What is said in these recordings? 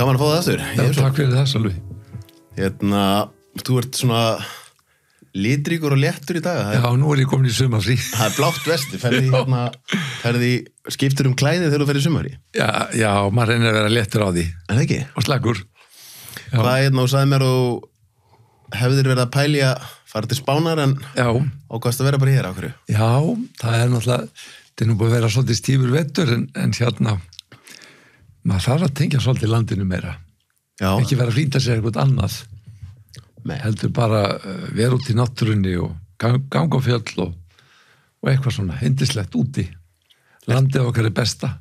Gaman að fá það aftur. Já, takk fyrir það, Sölvi. Hérna, þú ert svona litríkur og léttur í dag. Er, Já, nú er ég komin í sumarfrí. það er blátt vesti. Ferði hérna, ferði skiptur um klæðið þegar þú ferði sumari. Já, já, maður reynir að vera léttur á því Er það ekki? og slagur. Já, Hvað er hérna, þú sagði mér og hefðir verið að pælja fara til spánar en ákvæmst að vera bara hér á hverju. já, það er náttúrulega, þetta er nú búið að vera svolítið stífur vettur en, en hérna, maður þarf að tengja svolítið landinu meira. Já, Ekki vera að flýta sér eitthvað annað. með. Heldur bara uh, vera út í náttúrunni og gang, ganga á fjöll og, og eitthvað svona hindislegt úti. Landið okkar er besta.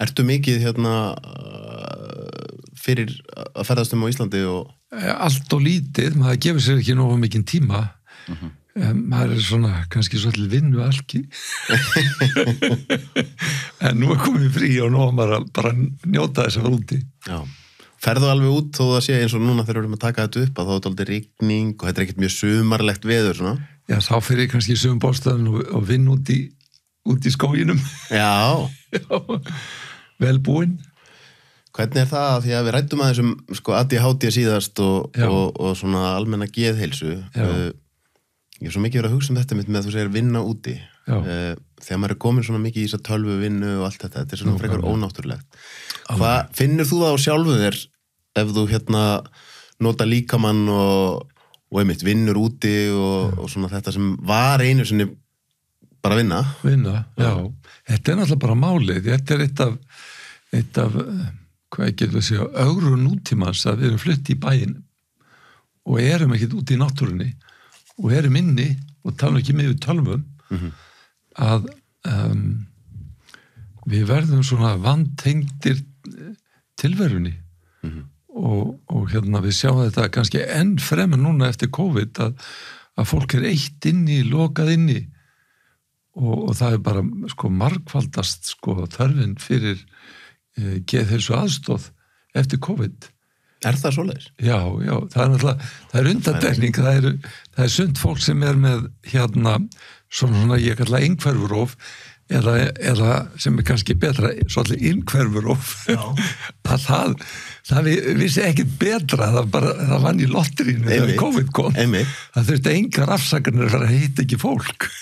Ertu mikið hérna uh, fyrir að ferðast um á Íslandi og Eh, allt og lítið, maður gefur sér ekki nógu mikinn tíma Mhm. Um, maður er svona kannski svolítið vinnu algi en nú er komið frí og nú er maður að bara njóta þess að vera úti Já. Ferðu alveg út þó það sé eins og núna þegar við erum að taka þetta upp að þá er þetta aldrei rigning og þetta er ekkert mjög sumarlegt veður svona. já þá fyrir ég kannski í sögum bóstöðun og, og vinn út í, út í skóginum Já, vel búinn hvernig er það því að við rættum aðeins um sko, ADHD síðast og, Já. og, og svona almenna geðheilsu. Já. Uh, ég er svo mikið verið að hugsa um þetta mitt með að þú segir vinna úti. Já. Uh, þegar maður er komin svona mikið í þess að tölvu vinnu og allt þetta, þetta er svona frekar ónáttúrulegt. Hvað finnur þú það á sjálfu þér ef þú hérna nota líkamann og, og einmitt vinnur úti og, og svona þetta sem var einu sinni bara að vinna vinna, já. þetta er náttúrulega bara málið þetta er eitt af, eitt af eh, hvað ég getur að segja, ögru nútímans að við erum flutt í bæinn og erum ekkert úti í náttúrunni og erum inni og tala ekki með við tölvum að um, við verðum svona vantengdir tilverunni. Og, og hérna við sjáum þetta kannski enn fremur núna eftir COVID að, að fólk er eitt inni, lokað inni. Og, og það er bara sko margfaldast sko þörfin fyrir uh, geðhelsu aðstóð eftir COVID Er það svoleiðis? Já, já, það er náttúrulega, það er undantekning, það er, það er sund fólk sem er með hérna, svona, svona ég kalla einhverfurof eða, eða sem er kannski betra, svolítið innhverfurof, að það, það vi- vissi ekkit betra, það bara, það vann í lotterínu þegar. COVID kom. Einmitt. Það þurfti engar afsakarnir fyrir að hitta ekki fólk.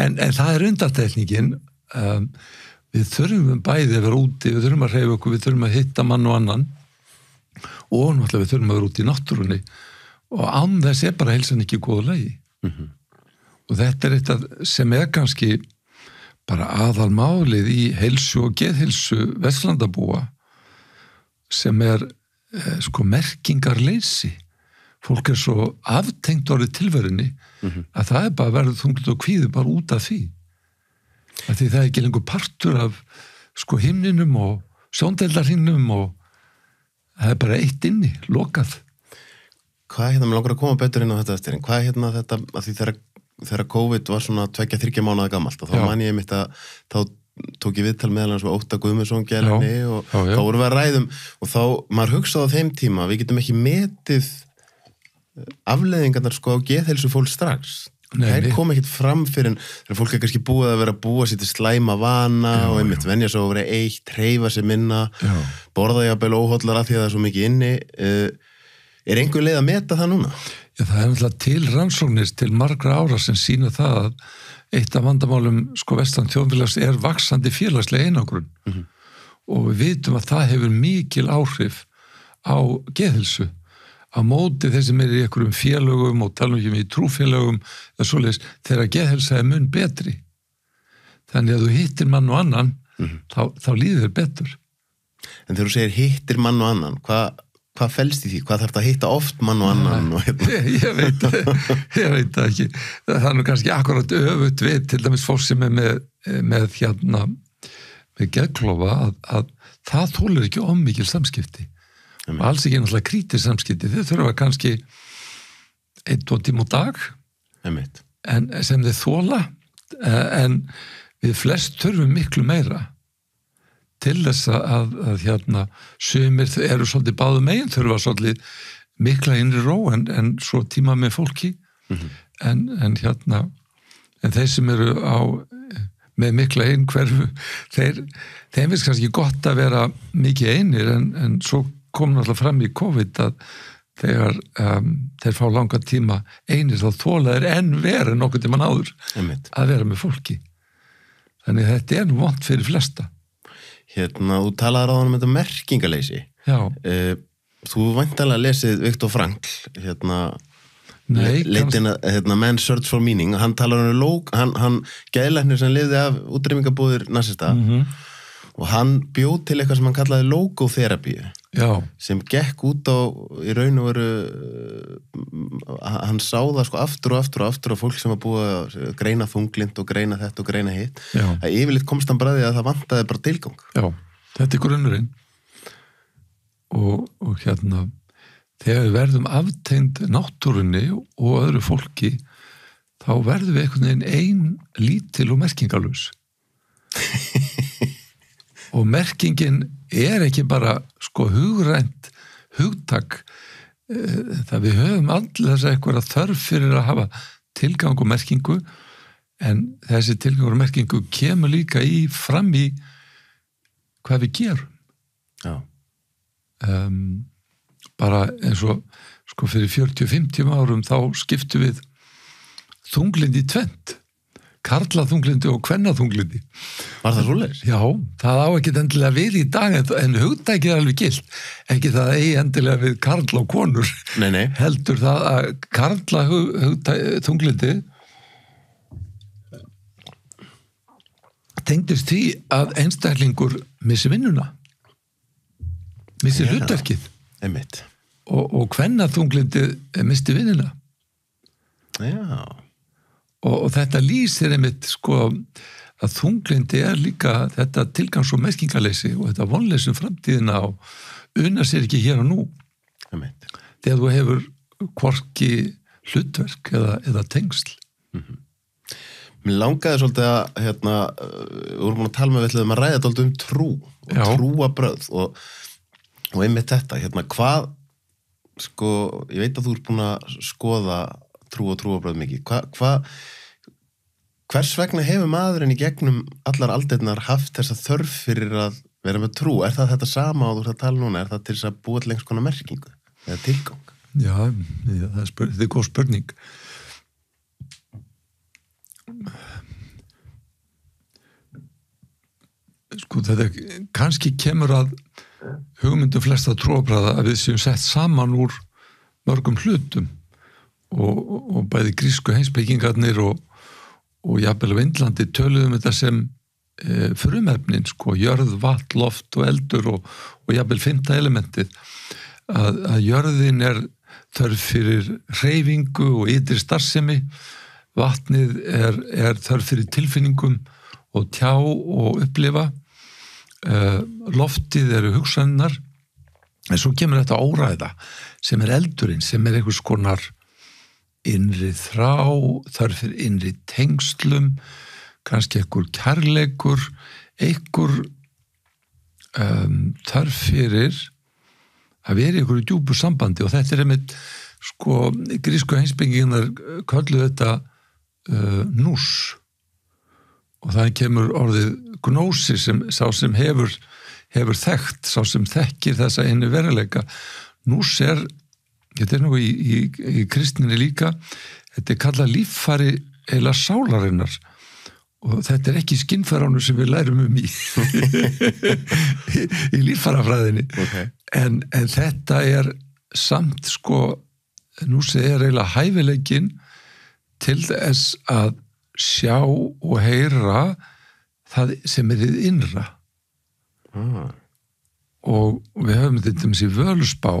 En, en það er undantekningin, um, við þurfum bæði að vera úti, við þurfum að reyfa okkur, við þurfum að hitta mann og annan og náttúrulega við þurfum að vera út í náttúrunni. Og án þess er bara heilsan ekki góða lagi. Og þetta er eitt af sem er kannski bara aðalmálið í heilsu og geðheilsu Vestlandabúa sem er eh, sko merkingarleysi. Fólk er svo aftengt orðið tilverinni að það er bara verið þunglut og kvíði bara út af því. Að því það er ekki lengur partur af sko himninum og sjóndeildarhinnum og það er bara eitt inni, lokað. Hvað hérna, mér langar að koma betur inn á þetta en hvað hérna þetta, að því þegar, þegar COVID var svona tvekja þryggja mánuða gamalt og þá man ég mitt að þá tók ég viðtal meðal hans við Óta Guðmundsson gælinni og Já, já. þá vorum við að ræðum og þá, maður hugsaði á þeim tíma við getum ekki metið afleðingarnar sko á geðhelsu fólk strax Nei. kom ekkit fram fyrir þegar fólk er kannski búið að vera að búa sér til slæma vana og einmitt venja svo að vera eitt, treyfa sér minna Já. borða jafnvel óhóllar að því að það er svo mikið inni uh, er einhver leið að meta það núna? Já, það er náttúrulega til rannsóknir til margra ára sem sína það að eitt af vandamálum sko vestan þjóðfélags er vaksandi félagslega einangrun og við vitum að það hefur mikil áhrif á geðhilsu á móti þeir sem er í einhverjum félögum og tala um í trúfélögum svoleiðis, þegar geðhelsa er mun betri þannig að þú hittir mann og annan þá, þá líður þér betur En þegar þú segir hittir mann og annan, hvað hva felst í því? Hvað þarf það að hitta oft mann og annan? Og, hérna? ég, ég veit ég veit það ekki það er nú kannski akkurat öfut við til dæmis fólk sem er með, með hérna með geðklofa að, að það þólar ekki ómikil samskipti og alls ekki náttúrulega krítir samskipti. Þau þurfa kannski einn, tvo tím og dag. En, sem þau þóla eh, en við flest þurfum miklu meira til þess að, að, að hérna sumir eru svolítið báðu megin þurfa svolítið mikla innri ró en, en svo tíma með fólki. En, en hérna en þeir sem eru á með mikla einn hverfu þeir, þeim finnst kannski gott að vera mikið einir en, en svo kom náttúrulega fram í COVID að þegar um, þeir fá langa tíma einir þá þóla þeir enn verið nokkuð tíman áður einmitt. að vera með fólki. Þannig að þetta er vond fyrir flesta. Hérna, þú talaði ráðan um þetta merkingaleysi. Uh, þú væntalega lesið Viktor Frankl, hérna, nei, leitin að, hérna, Man's Search for Meaning, hann talar um lók, hann, hann gæðlæknir sem lifði af útrýmingabúðir nazista mm og hann bjóð til eitthvað sem hann kallaði logoþerapíu já, sem gekk út á í raun og veru uh, hann sá það sko aftur og aftur og aftur á fólk sem var búið að greina þunglind og greina þetta og greina hitt já, að yfirleitt komst hann bræði að það vantaði bara tilgang. Já þetta er grunnurinn. Og, og hérna þegar við verðum aftengd náttúrunni og öðru fólki þá verðum við einhvern veginn ein lítil og merkingalus og merkingin er ekki bara sko hugrænt hugtak eh, það við höfum allir þess að eitthvað þörf fyrir að hafa tilgang og merkingu en þessi tilgang og merkingu kemur líka í fram í hvað við gerum. Já, um, bara eins og sko fyrir 40-50 árum þá skiptu við þunglindi í tvent karla þunglindi og kvenna þunglindi var það svoleiðis? já, það á ekki endilega við í dag en, hugtækið er alveg gilt. Ekki það eigi endilega við karla og konur. Nei, nei, heldur það að karla hug, hugtæ, þunglindi tengdist því að einstaklingur missi vinnuna missi Já. hlutverkið. Og, og hvenna þunglindi misti vinnina já, og, og þetta lýsir einmitt sko að þunglindi er líka þetta tilgangs- og merkingaleysi og þetta vonleysum framtíðina og unna sér ekki hér og nú. Þegar þú hefur hvorki hlutverk eða, eða tengsl. Mér langaði svolítið að hérna, uh, við vorum að tala með við ætluðum að ræða svolítið um trú og Já. trúabröð og, og einmitt þetta, hérna, hvað sko, ég veit að þú ert búin að skoða trú og trúabröð mikið, hvað hva, hvers vegna hefur maðurinn í gegnum allar aldeirnar haft þessa þörf fyrir að vera með trú, er það þetta sama og þú ert að tala núna, er það til þess að búa einhvers konar merkingu eða tilgang? Já, já það er, spur, það er góð spurning. Sko þetta kannski kemur að hugmyndu flesta trúabræða að við séum sett saman úr mörgum hlutum og, og, bæði grísku heimsbyggingarnir og, og jafnvel á Indlandi töluðum þetta sem e, frumefnin, sko, jörð, vatn, loft og eldur og, og jafnvel fymta elementið. Að, að jörðin er þörf fyrir reyfingu og ytri starfsemi vatnið er, er þörf fyrir tilfinningum og tjá og upplifa. Uh, loftið eru hugsannar en svo kemur þetta óræða sem er eldurinn, sem er einhvers konar innri þrá þörf fyrir innri tengslum kannski einhver kærleikur einhver um, þörf fyrir að vera í einhverju djúpu sambandi og þetta er einmitt sko grísku heimsbyggingar kölluðu þetta uh, nús og það kemur orðið gnósi sem sá sem hefur, hefur þekkt, sá sem þekkir þessa einu veruleika. Nús er, þetta er nokkuð í, í, í kristninni líka, þetta er kallað líffari eila sálarinnar. Og þetta er ekki skinnfæránu sem við lærum um í, í, í líffarafræðinni Okay. en, en þetta er samt sko núsið er eiginlega hæfileikin til þess að sjá og heyra það sem er þið innra. Ah, og við höfum þetta um sér völusbá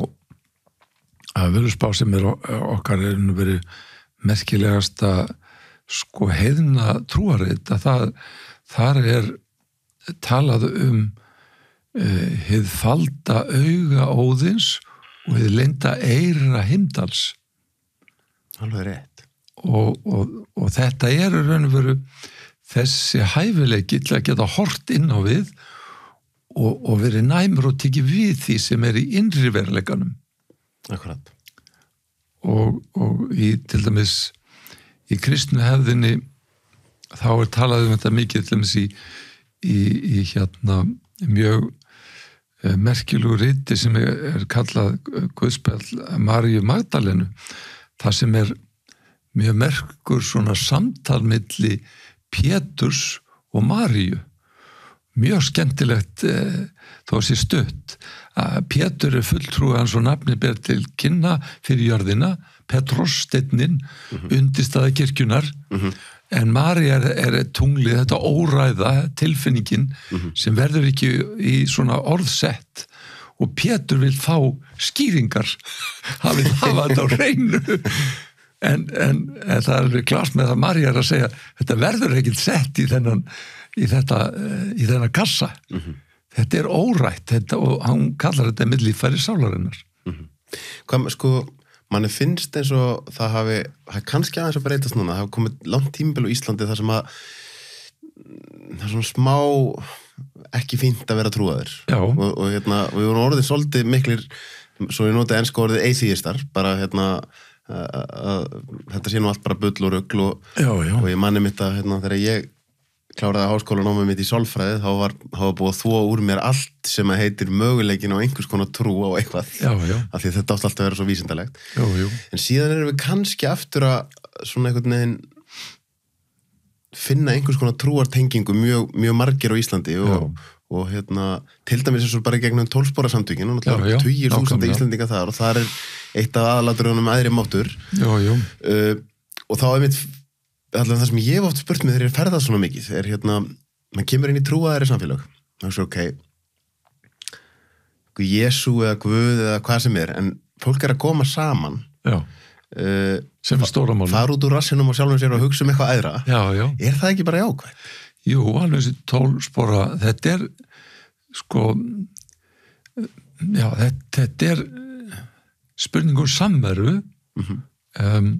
að völusbá sem er okkar er nú verið merkilegasta sko heiðna trúarið að það, þar er talað um uh, hið falda auga óðins og hið leinda eira himdals alveg rétt. Og, og, og þetta er raun og veru þessi hæfileiki til að geta hort inn á við og, og verið næmur og tekið við því sem er í innri veruleikanum akkurat. Og, og í til dæmis í kristnu hefðinni þá er talað um þetta mikið til dæmis í, í, í hérna mjög uh, merkjulegu riti sem er, er kallað Guðspjall Maríu Magdalenu það sem er mjög merkur svona samtalmilli Péturs og Maríu mjög skemmtilegt eh, þó að sé stutt að Pétur er fulltrúið hans og nafni ber til kynna fyrir jörðina Petros steinnin mm -hmm. undirstaða kirkjunar mm -hmm. en Maríu er, er tunglið þetta óræða tilfinningin mm -hmm. sem verður ekki í svona orðsett og Pétur vil fá skýringar hann vil hafa þetta á reynu en, en, en það er glas með að Marja er að segja þetta verður ekkert sett í þennan í þetta, í þennan kassa. Mm -hmm. þetta er órætt þetta, og hann kallar þetta millífæri sálarinnar. Mm -hmm. Hvað, sko manni finnst eins og það hafi það kannski aðeins að breytast núna það hafi komið langt tímbil á Íslandi þar sem að það er svona smá ekki fínt að vera trúaður. Og, og hérna, við vorum orðið svolítið miklir, svo ég notið ennska orðið atheistar, bara hérna að þetta sé nú allt bara bull og ruggl og, og ég manni mitt að hérna, þegar ég kláraði háskólanámið mitt í solfræði þá var, var búið að þvó úr mér allt sem að heitir möguleikin og einhvers konar trú á eitthvað. Já, já. af því þetta átt alltaf að vera svo vísindalegt. Já, en síðan erum við kannski aftur að svona einhvern veginn finna einhvers konar trúartengingu mjög, mjög margir á Íslandi og, og hérna, til dæmis eins og bara gegnum tólspóra samtökin og náttúrulega tugir þúsandi íslendinga þar og það er eitt af aðalaturunum aðri máttur. Uh, og þá er mitt allavega það sem ég hef oft spurt með þegar ég ferða svona mikið er hérna, mann kemur inn í trúaðari samfélag og það er svo ok Jésu eða Guð eða hvað sem er en fólk er að koma saman uh, sem stóra mál fara út úr rassinum og sjálfum sér og hugsa um eitthvað æðra já, já. er það ekki bara jákvæmt? Jú, alveg þessi tólspora, þetta er sko já, þetta, þetta er spurningum samveru mm -hmm. um,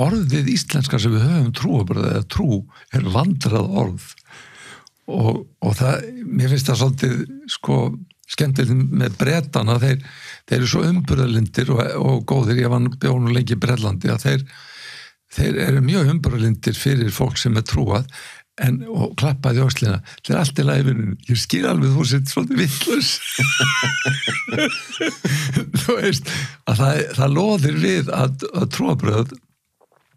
orðið íslenska sem við höfum trúabröð eða trú er vandrað orð. Og, og það, mér finnst það svolítið sko skemmtilegt með bretana, þeir, þeir eru svo umbröðlindir og, og góðir, ég var bjónu lengi í Brellandi að þeir, þeir eru mjög umbröðlindir fyrir fólk sem er trúað en, og klappaði áslina þetta er allt í læfinu, ég skil alveg þú sett svolítið villus þú veist að það, það loðir við að, að trúabröð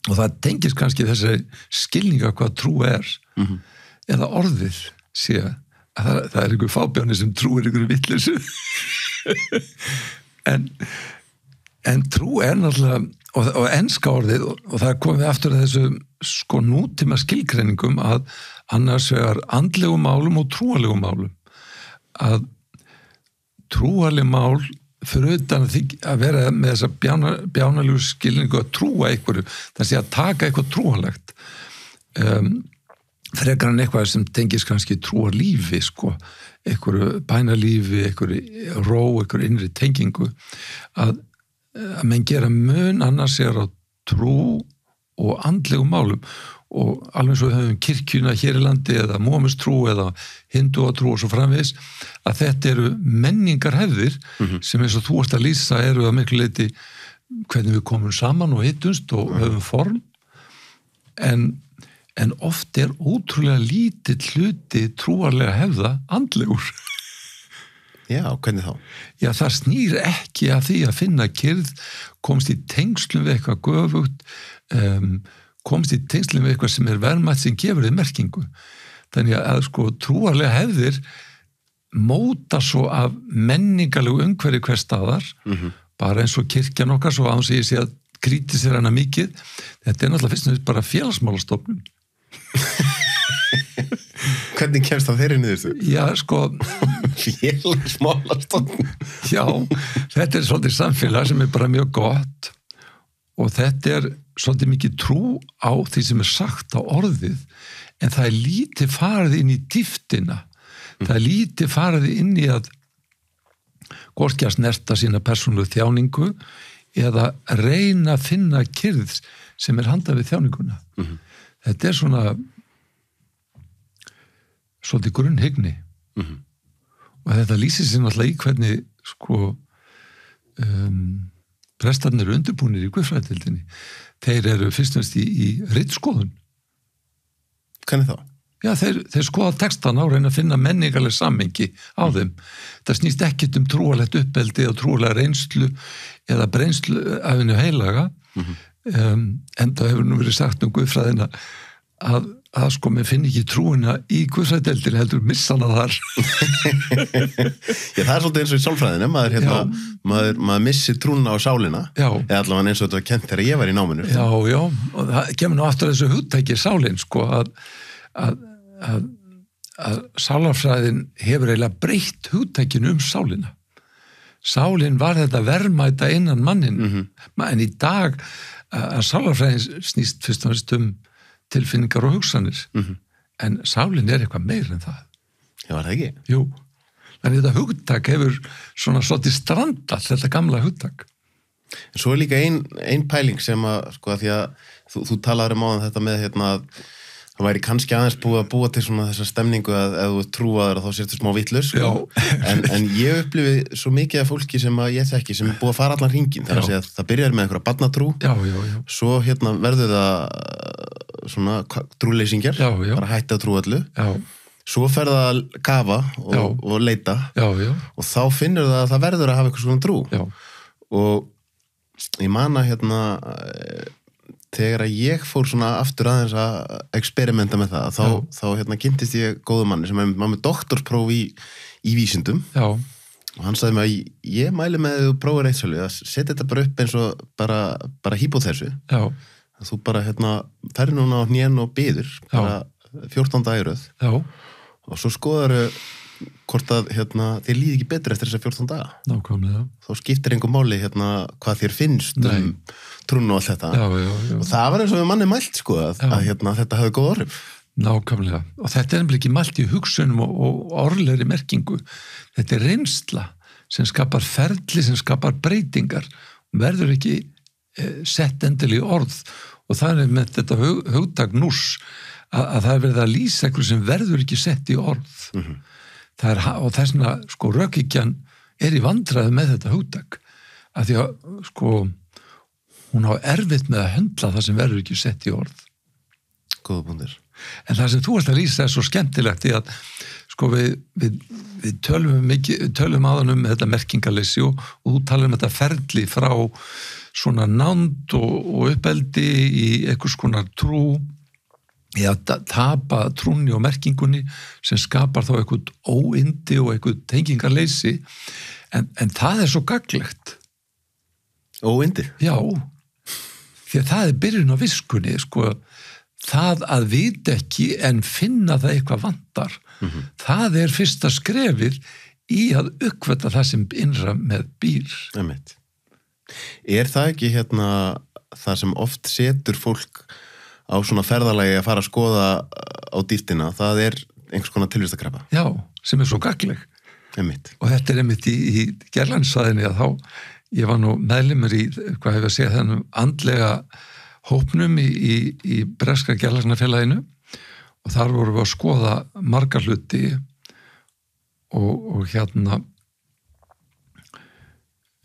og það tengis kannski þessi skilninga hvað trú er mm -hmm. eða orðið sé að það, það er einhver fábjáni sem trúir einhverju villus en en trú er náttúrulega og, og ennska orðið og, og það komið aftur að þessu sko nútíma skilgreiningum að annars vegar andlegum málum og trúalegum málum að trúaleg mál fyrir utan að, vera með þessa bjána, bjánalegu skilningu að trúa einhverju, sé að taka eitthvað trúalegt um, frekar en eitthvað sem tengis kannski trúarlífi sko, einhverju bænalífi, einhverju ró, einhverju innri tengingu. Að að menn gera mun annars er á trú og andlegum málum og alveg svo höfum kirkjuna hér í landi eða mómistrú eða hinduatrú og svo framvegs að þetta eru menningar hefðir mm -hmm. sem eins og þú ert að lýsa eru að miklu leiti hvernig við komum saman og hittumst og mm höfum form en, en oft er ótrúlega lítið hluti trúarlega hefða andlegur Já, hvernig þá? Já, það snýr ekki að því að finna kyrð, komst í tengslum við eitthvað göfugt, um, komst í tengslum við eitthvað sem er verðmætt sem gefur þið merkingu. Þannig að sko trúarlega hefðir móta svo af menningalegu umhverju hver staðar, mm -hmm. bara eins og kirkjan okkar, svo án sig að kritisir hana mikið. Þetta er náttúrulega fyrst og fyrst bara félagsmálastofnun. Hvernig kemst það þeirri niður þessu? Já, sko Félagsmálastofn Já, þetta er svolítið samfélag sem er bara mjög gott og þetta er svolítið mikið trú á því sem er sagt á orðið en það er lítið farið inn í dýftina mm. það er lítið farið inn í að gorkja snerta sína persónlu þjáningu eða reyna að finna kyrð sem er handað við þjáninguna mm -hmm. þetta er svona svolítið grunnhygni mm -hmm. og þetta lýsir sér náttúrulega í hvernig sko um, prestarnir undirbúinir í guðfræðildinni þeir eru fyrstnast í, í rittskoðun Hvernig þá? Já, þeir, þeir skoða textan á reyna að finna menningarleg sammengi á þeim. Það snýst ekkit um trúalegt uppeldi eða trúalega reynslu eða breynslu af hennu heilaga um, en það hefur nú verið sagt um Guðfræðina að, að sko, mér finn ekki trúina í Guðfræðdeldin heldur missana þar. Já, það er svolítið eins og í sálfræðinu, maður, hérna, maður, maður missi trúna á sálina, Já. eða allavega eins og þetta var kent þegar ég var í náminu. Já, já, og það kemur nú aftur þessu hugtæki sálinn, sko, að, að, að, að sálarfræðin hefur eiginlega breytt hugtækinu um sálina. Sálinn var þetta verðmæta innan mannin, en í dag að sálarfræðin snýst fyrst og fyrst um tilfinningar og hugsanir, en sálinn er eitthvað meir en það. Já, var það ekki? Jú, en þetta hugtæk hefur svona svolítið strandall, þetta gamla hugtæk. En svo er líka ein, ein pæling sem að, sko, að því að þú, þú talaður um áðan þetta með, hérna, að það væri kannski aðeins búið að búa til svona þessa stemningu að ef þú trúaður þá sérstu smá vittlus, sko. En, en ég upplifi svo mikið af fólki sem að ég þekki sem er búið að fara allan hringin, þar að segja að það byrjar með einhverja barnatrú, Já, já, já, svo hérna verður það uh, svona trúleysingjar, bara hætti að trú öllu, já, svo fer það að kafa og, og leita. Já, já, og þá finnur það að það verður að hafa eitthvað svona trú. Já, og ég man að hérna þegar að ég fór svona aftur aðeins að experimenta með það þá, Já. þá hérna kynntist ég góðu manni sem var með doktorspróf í, í vísindum. Já, og hann sagði mig að ég mæli með að þú prófir eitt svolítið að setja þetta bara upp eins og bara, bara hýpóþessu já, að þú bara hérna ferð núna á hnén og byður bara 14 dagiröð já, og svo skoðar hvort að hérna, þér líði ekki betur eftir þessa 14 daga. Nákvæmlega. þá skiptir einhver máli hérna hvað þér finnst Nei. um trúnu og allt þetta Já, já, já, og það var eins og við manni mælt sko að, að hérna, þetta hefði góð orðum nákvæmlega. Og þetta er nefnilega ekki mælt í hugsunum og, og orðleiri merkingu. Þetta er reynsla sem skapar ferli, sem skapar breytingar. Verður ekki eh, sett endil í orð og það er með þetta hug, hugtak nús að, að það er verið að lýsa eitthvað sem verður ekki sett í orð. Það er, ha- og þessna sko rökikjan er í vandræði með þetta hugtak að því að sko hún á erfitt með að höndla það sem verður ekki sett í orð. góða búndir En það sem þú ert að lýsa er svo skemmtilegt í að sko við, við, við tölum, mikið, tölum aðan um þetta merkingalessi og, og þú talum um þetta ferli frá svona nánd og, og uppeldi í einhvers konar trú í að ta- tapa trúni og merkingunni sem skapar þá eitthvað óindi og eitthvað tengingarleysi. En, en það er svo gaglegt. Óindi Já, því að það er byrjun á viskunni, sko, það að vita ekki en finna það eitthvað vantar, það er fyrsta skrefið í að uppveta það sem innra með býr. Er það ekki hérna það sem oft setur fólk á svona ferðalagi að fara að skoða á dýftina, það er einhvers konar tilvistakrabba, Já, sem er svo gagleg. Og þetta er einmitt í, í gerlandsæðinni að þá, ég var nú meðlimur í, hvað hefur að segja þennum, andlega hópnum í, í, í Breska gerlansnafélaginu og þar vorum við að skoða margar hluti og, og hérna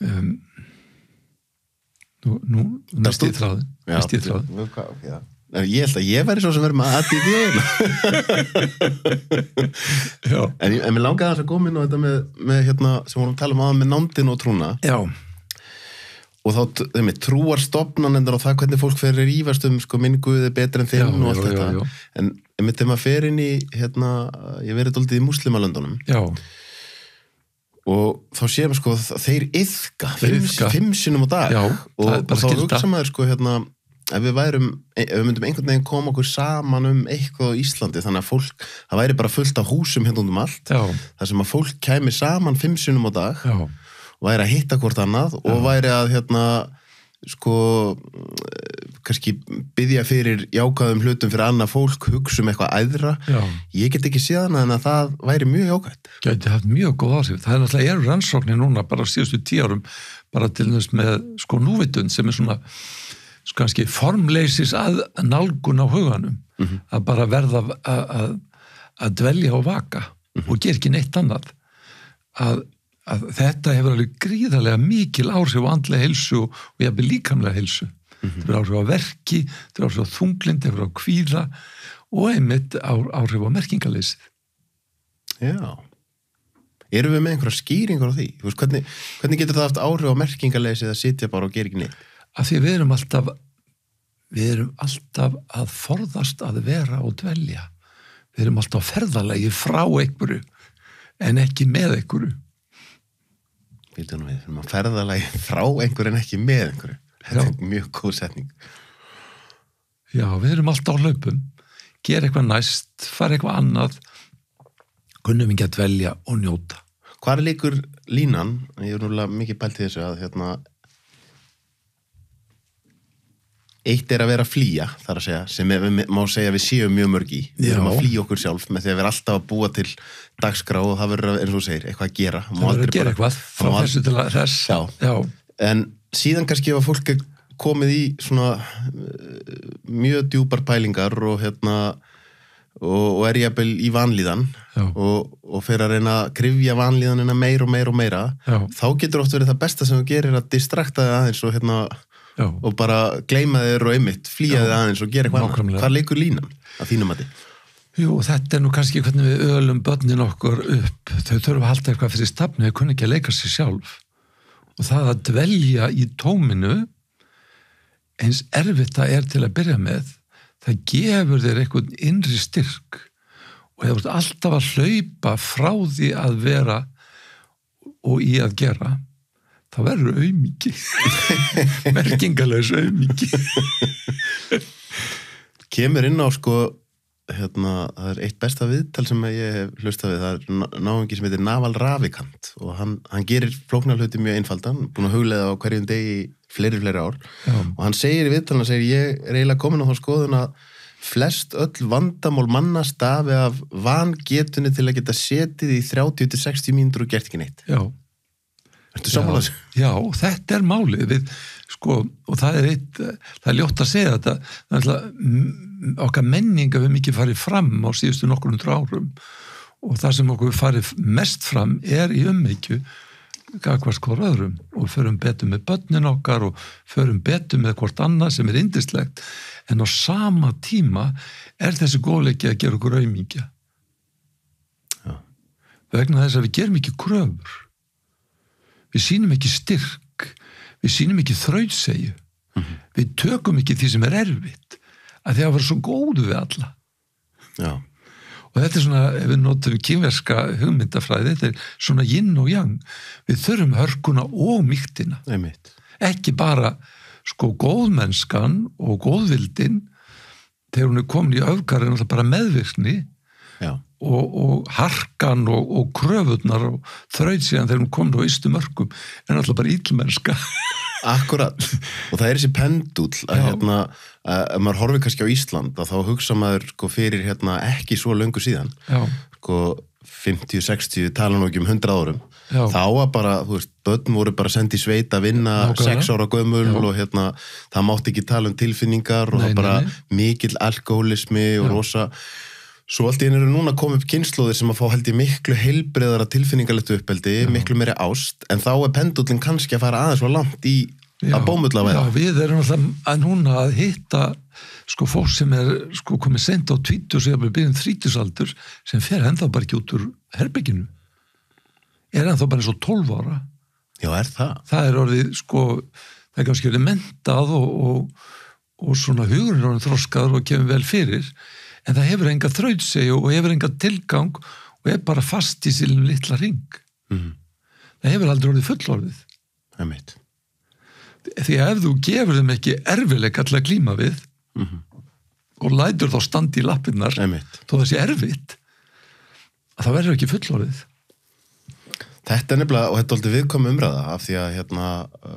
um, nú, nú mest ég þráðin, mest ég þráðin. Ég held að ég væri svo sem verður með aðtíð í en, ég- en mér langaði að koma inn á þetta með, með hérna, sem vorum að tala um aðan með nándin og trúna Já, og þá þeim, trúar stopnanendur og það hvernig fólk fyrir rífast um sko, minn guð er betur en þinn Já, og allt þetta. já, já. en einmitt þegar maður fer inn í hérna, ég verið doldið í muslimalöndunum já, og þá séum sko að þeir Þeir fimm, sinnum á dag. Já, og, er og þá skylda. hugsa maður sko hérna ef við værum, ef við myndum einhvern veginn koma okkur saman um eitthvað á Íslandi þannig að fólk, það væri bara fullt af húsum hérna um allt, já, þar sem að fólk kæmi saman fimm sinnum á dag já, væri að hitta hvort annað og væri að hérna sko kannski byggja fyrir jákvæðum hlutum fyrir annað fólk, hugsa um eitthvað æðra. Já. ég get ekki séðan en að það væri mjög jákvætt. Gæti haft mjög góð áhrif. Það er náttúrulega eru rannsóknir núna bara síðustu tíu árum bara til þess með sko núvitund sem er svona sko kannski formleysis að nálgun á huganum. Að bara verða að, dvelja og vaka og gera ekki neitt annað. Að, að þetta hefur alveg gríðarlega mikil áhrif á andlega heilsu og, og jafnvel líkamlega heilsu þetta hefur áhrif á verki, þetta hefur áhrif á þunglind, þetta hefur á kvíða og einmitt á, áhrif á merkingaleysið. Já. Erum við með einhverja skýringar á því? Veist, hvernig, hvernig getur það haft áhrif á merkingarleysið að sitja bara og gera ekki neitt? Af því við erum alltaf, við erum alltaf að forðast að vera og dvelja. Við erum alltaf ferðalegi frá einhverju en ekki með einhverju. Við, erum að ferðalagi frá einhverju en ekki með einhverju. Þetta er mjög góð setning. Já, við erum alltaf á hlaupum, gera eitthvað næst, fara eitthvað annað, kunnum ekki að dvelja og njóta. Hvar líkur línan? Ég er núlega mikið pælt í þessu að hérna Eitt er að vera að flýja, þar að segja, sem er, má segja við séum mjög mörg í. Við erum að flýja okkur sjálf með því að við erum alltaf að búa til dagskrá og það verður, eins og þú segir, eitthvað að gera. Það verður að gera bara- eitthvað það frá þessu til að þess. Já. Já, En síðan kannski ef að fólk er komið í svona uh, mjög djúpar pælingar og hérna og, og er jafnvel í vanlíðan og, og fer að reyna að krifja vanlíðanina meir og meir og meira Já. þá getur oft verið það besta sem þú gerir að distrakta þig aðeins og hérna já. og bara gleyma þér og einmitt, flýja þig aðeins og gera eitthvað. Hvar leikur línan að þínum að þið? Jú, þetta er nú kannski hvernig við ölum börnin okkur upp. Þau þurfa að halda eitthvað fyrir stafni, þau kunni ekki að leika sér sjálf. Og það að dvelja í tóminu, eins erfitt það er til að byrja með, það gefur þér eitthvað innri styrk og hefur alltaf að hlaupa frá því að vera og í að gera, þá verður auðmiki. Merkingalös auðmiki. Kemur inn á sko hérna, það er eitt besta viðtal sem ég hef hlustað við, það er náðungi sem heitir Naval Ravikant og hann, hann gerir flóknarhluti mjög einfaldan, búin að huglega á hverjum degi í fleiri, fleiri ár Já. og hann segir í viðtalina, segir ég er eiginlega komin á þá skoðun að flest öll vandamál manna stafi af vangetunni til að geta setið í 30-60 mínútur og gert ekki neitt. Já. Þessu? Já, þetta er málið. Við, sko, og það er eitt það er ljótt að segja þetta. M- okkar menninga við mikið farið fram á síðustu nokkur hundru árum. Og það sem okkur farið mest fram er í ummeikju gagvart hvort öðrum. Og förum betur með börnin okkar og förum betur með hvort annað sem er indislegt en á sama tíma er þessi góðleiki að gera okkur auðmíkja Já. vegna þess að við gerum ekki kröfur við sýnum ekki styrk. Við sýnum ekki þrautsegju við tökum ekki því sem er erfitt. Að því að vera svo góðu við alla. Já, og þetta er svona, ef við notum kynverska hugmyndafræði, þetta er svona yin og yang. Við þurfum hörkuna og mýktina ekki bara sko góðmennskan og góðvildin. Þegar hún er komin í öfgar er náttúrulega bara meðvirkni. Já, og, og harkan og, og kröfurnar og þraut síðan þegar hún komin á ystu mörgum er náttúrulega bara íllmennska akkurat. og það er þessi pendúll að Já. hérna, að ef maður horfir kannski á Ísland að þá hugsa maður sko fyrir hérna ekki svo löngu síðan. sko 50, 60, tala nú ekki um 100 árum Já. þá var bara, þú veist, börn voru bara sendið sveit að vinna Nákvæmlega. 6 ára gömul Já. og hérna það mátti ekki tala um tilfinningar og Nei, það bara nei, mikill alkoholismi og rosa svo allt í einu eru núna komið upp kynnslóðir sem að fá held ég miklu heilbreiðara tilfinningarlegt uppeldi, miklu meiri ást en þá er pendullin kannski að fara aðeins svo langt í að bómulla já, væða við erum alltaf að núna að hitta sko fólk sem er sko komið sent á tvítus eða byrjum þrítusaldur sem fer ennþá bara ekki út úr herbygginu er ennþá bara eins og 12 ára. Já, er það? það er orðið sko það er kannski orðið mentað og, og, og svona hugurinn er orðið þroskaður og kemur vel fyrir en það hefur enga þrautsegi og hefur enga tilgang og er bara fast í sílum litla ring Mhm. það hefur aldrei orðið fullorðið Það er mitt því að ef þú gefur þeim ekki erfileika til að glíma við Mhm. og lætur þá standi í lappinnar þó það sé erfitt að það verður ekki fullorðið Þetta er nefnilega, og þetta er aldrei viðkom umræða af því að hérna,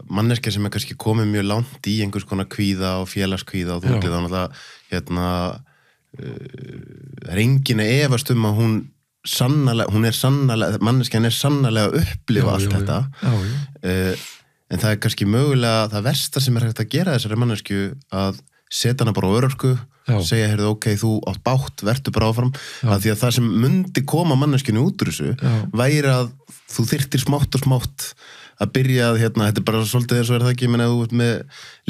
manneskja sem er kannski komið mjög langt í einhvers konar kvíða og félagskvíða og Já. þúklið þannig að hérna, það er engin að efast um að hún sannarlega, hún er sannarlega, manneskjan er sannarlega að upplifa allt já, þetta já, já. uh, en það er kannski mögulega það versta sem er hægt að gera þessari mannesku að setja hana bara á örorku Já. segja, heyrðu, ok, þú átt bátt verður bara áfram, að því að það sem myndi koma manneskinu út úr þessu Já. væri að þú þyrtir smátt og smátt að byrja að hérna, þetta er bara svolítið eins og er það ekki, menn að þú ert með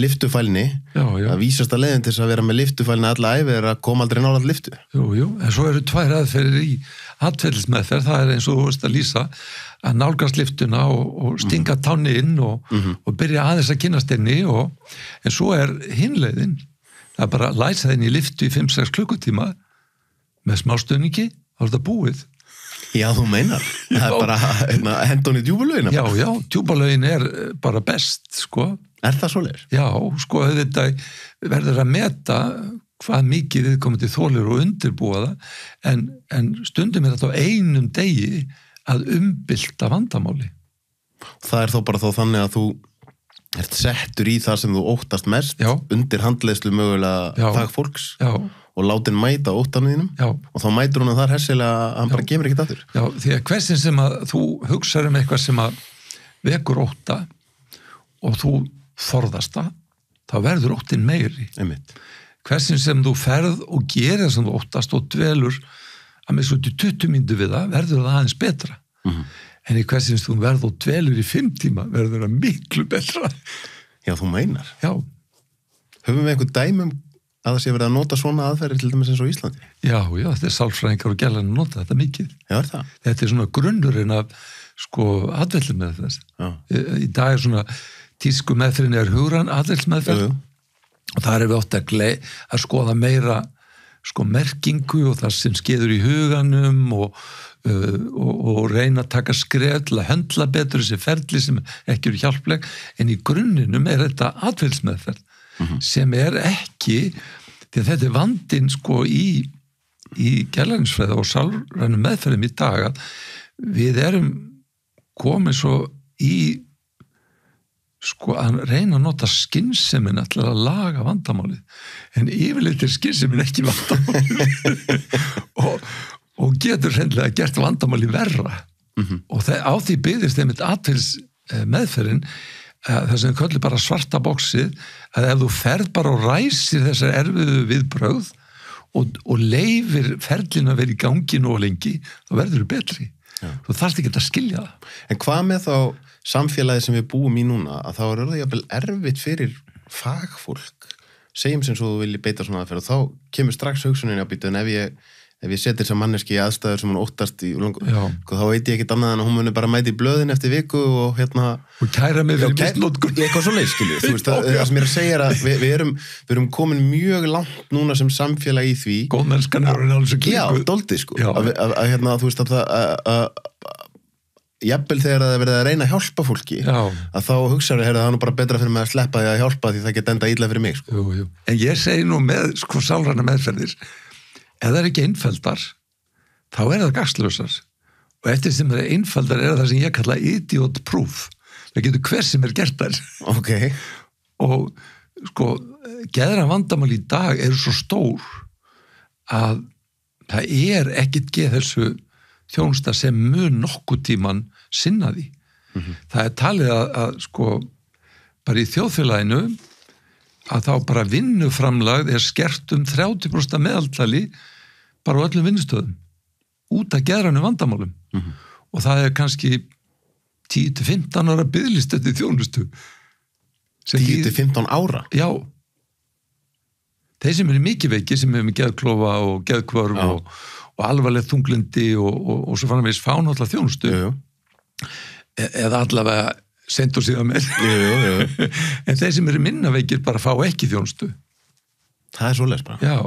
liftufælni, Já, já. að vísast að leiðin til þess að vera með liftufælni alla æfi er að koma aldrei nálega liftu. Jú, jú, en svo eru tvær aðferðir í atferðlismeðferð, það er eins og þú veist að lýsa að nálgast liftuna og, og stinga tánni inn og, og byrja aðeins að kynast henni og, en svo er hinleiðin er bara að læsa þenni í liftu í 5-6 klukkutíma. Með smá stöningi, þá er þetta búið Já, þú meinar. Það er Já. bara hérna, hendun í djúbulögina. Já, já, tjúbalögin er eh, bara best, sko Er það svoleiðis? Já, sko, þetta verður að meta hvað mikið viðkomandi þólir og undirbúa það, en, en stundum er þetta á einum degi að umbylta vandamáli. Það er þó bara þó þannig að þú ert settur í það sem þú óttast mest Já. undir handleðslu mögulega Já. fagfólks Já, og látin mæta óttanum þínum já, og þá mætur hún að þar hessilega að hann bara gemur ekkert aftur. já, því að hversin sem að þú hugsaður um eitthvað sem að vekur ótta og þú forðast það, þá verður óttin meiri. Einmitt. Hversin sem þú ferð og gerir það sem þú óttast og dvelur að með svo til 20 myndu við það, verður það aðeins betra. Mhm. En í hversin sem þú verð og dvelur í 5 tíma, verður það miklu betra. Já, þú meinar. Já, Höfum við einhver dæmum að það sé verið að nota svona aðferðir til dæmis eins og Íslandi? já, já, þetta er sálfræðingar og gælan að nota þetta mikið. Já, er það? Þetta er svona grunnurinn af sko aðvellum með þess. Já. Í, í dag er svona tísku meðferðin er hugran aðvells Jú, meðferð og það er við ótt að, að skoða meira sko merkingu og það sem skeður í huganum og, uh, og, og reyna að taka skref til að höndla betur þessi ferli sem ekki eru hjálpleg en í grunninum er þetta atveilsmeðferð sem er ekki því að þetta er vandinn sko í, í gælærinsfræði og sálrænum meðferðum í dag að við erum komið svo í sko að reyna að nota skynnsemin til að laga vandamálið. En yfirleitt er skynnsemin ekki vandamálið. Og, og getur hreinlega gert vandamáli verra. Og það, á því byggðist þeim eitt aðtils meðferðin það sem köllum bara svarta bóksið að ef þú ferð bara og ræsir þessar erfiðu viðbröð og, og leifir ferlinu að vera í gangi nóg lengi, þá verður þú betri. Já. þú þarft ekki að skilja það. En hvað með þá samfélagi sem við búum í núna? Að þá er það jafnvel erfitt fyrir fagfólk. Segjum sem svo þú vilji beita svona aðferð og þá kemur strax hugsunin að býta en ef ég, ef ég setir þess manneski í aðstæður sem hún óttast í langu, þá veit ég ekkit annað en að hún muni bara mæti í blöðin eftir viku og hérna og kæra fyrir kæ- misnótkun eitthvað svo leið, skilju þú veist, það, sem ég er að segja er að við, við, erum, við erum komin mjög langt núna sem samfélag í því. Góð mennskan er orðin alveg svo já, klingu doldið sko. Að, að, að, hérna, þú veist að það að- að- jafnvel þegar það er verið að reyna að hjálpa fólki Já. að þá hugsaður, heyrðu, það er nú bara betra fyrir mig að sleppa því að hjálpa því það geta enda illa fyrir mig sko. jú, jú. en ég segi nú með sko sálræna meðferðir ef það er ekki einfældar þá er það gagslausar og eftir sem það er einfældar er það sem ég kalla idiot proof. Það getur hver sem er gert þær. Ok, og sko geðra vandamál í dag eru svo stór að það er ekkit geð þessu þjónusta sem mun nokkuð tíman sinna því. Það er talið að, að sko bara í þjóðfélaginu að þá bara vinnuframlag er skert um 30% meðaltali bara á öllum vinnustöðum út að geðrannu vandamálum. Og það er kannski 10-15 ára byggðlist eftir þjónustu sem þýðir- 10-15 ára? Já. Þeir sem eru mikið veiki sem eru með geðklofa og geðkvörf Já. og, og alvarlegt þunglindi og, og, og svo fannum við fánáttla þjónustu. Jú, jú, e eða allavega sendur síðan jú. en þeir sem eru minna veikir bara fá ekki þjónustu það er svoleiðis bara. Já,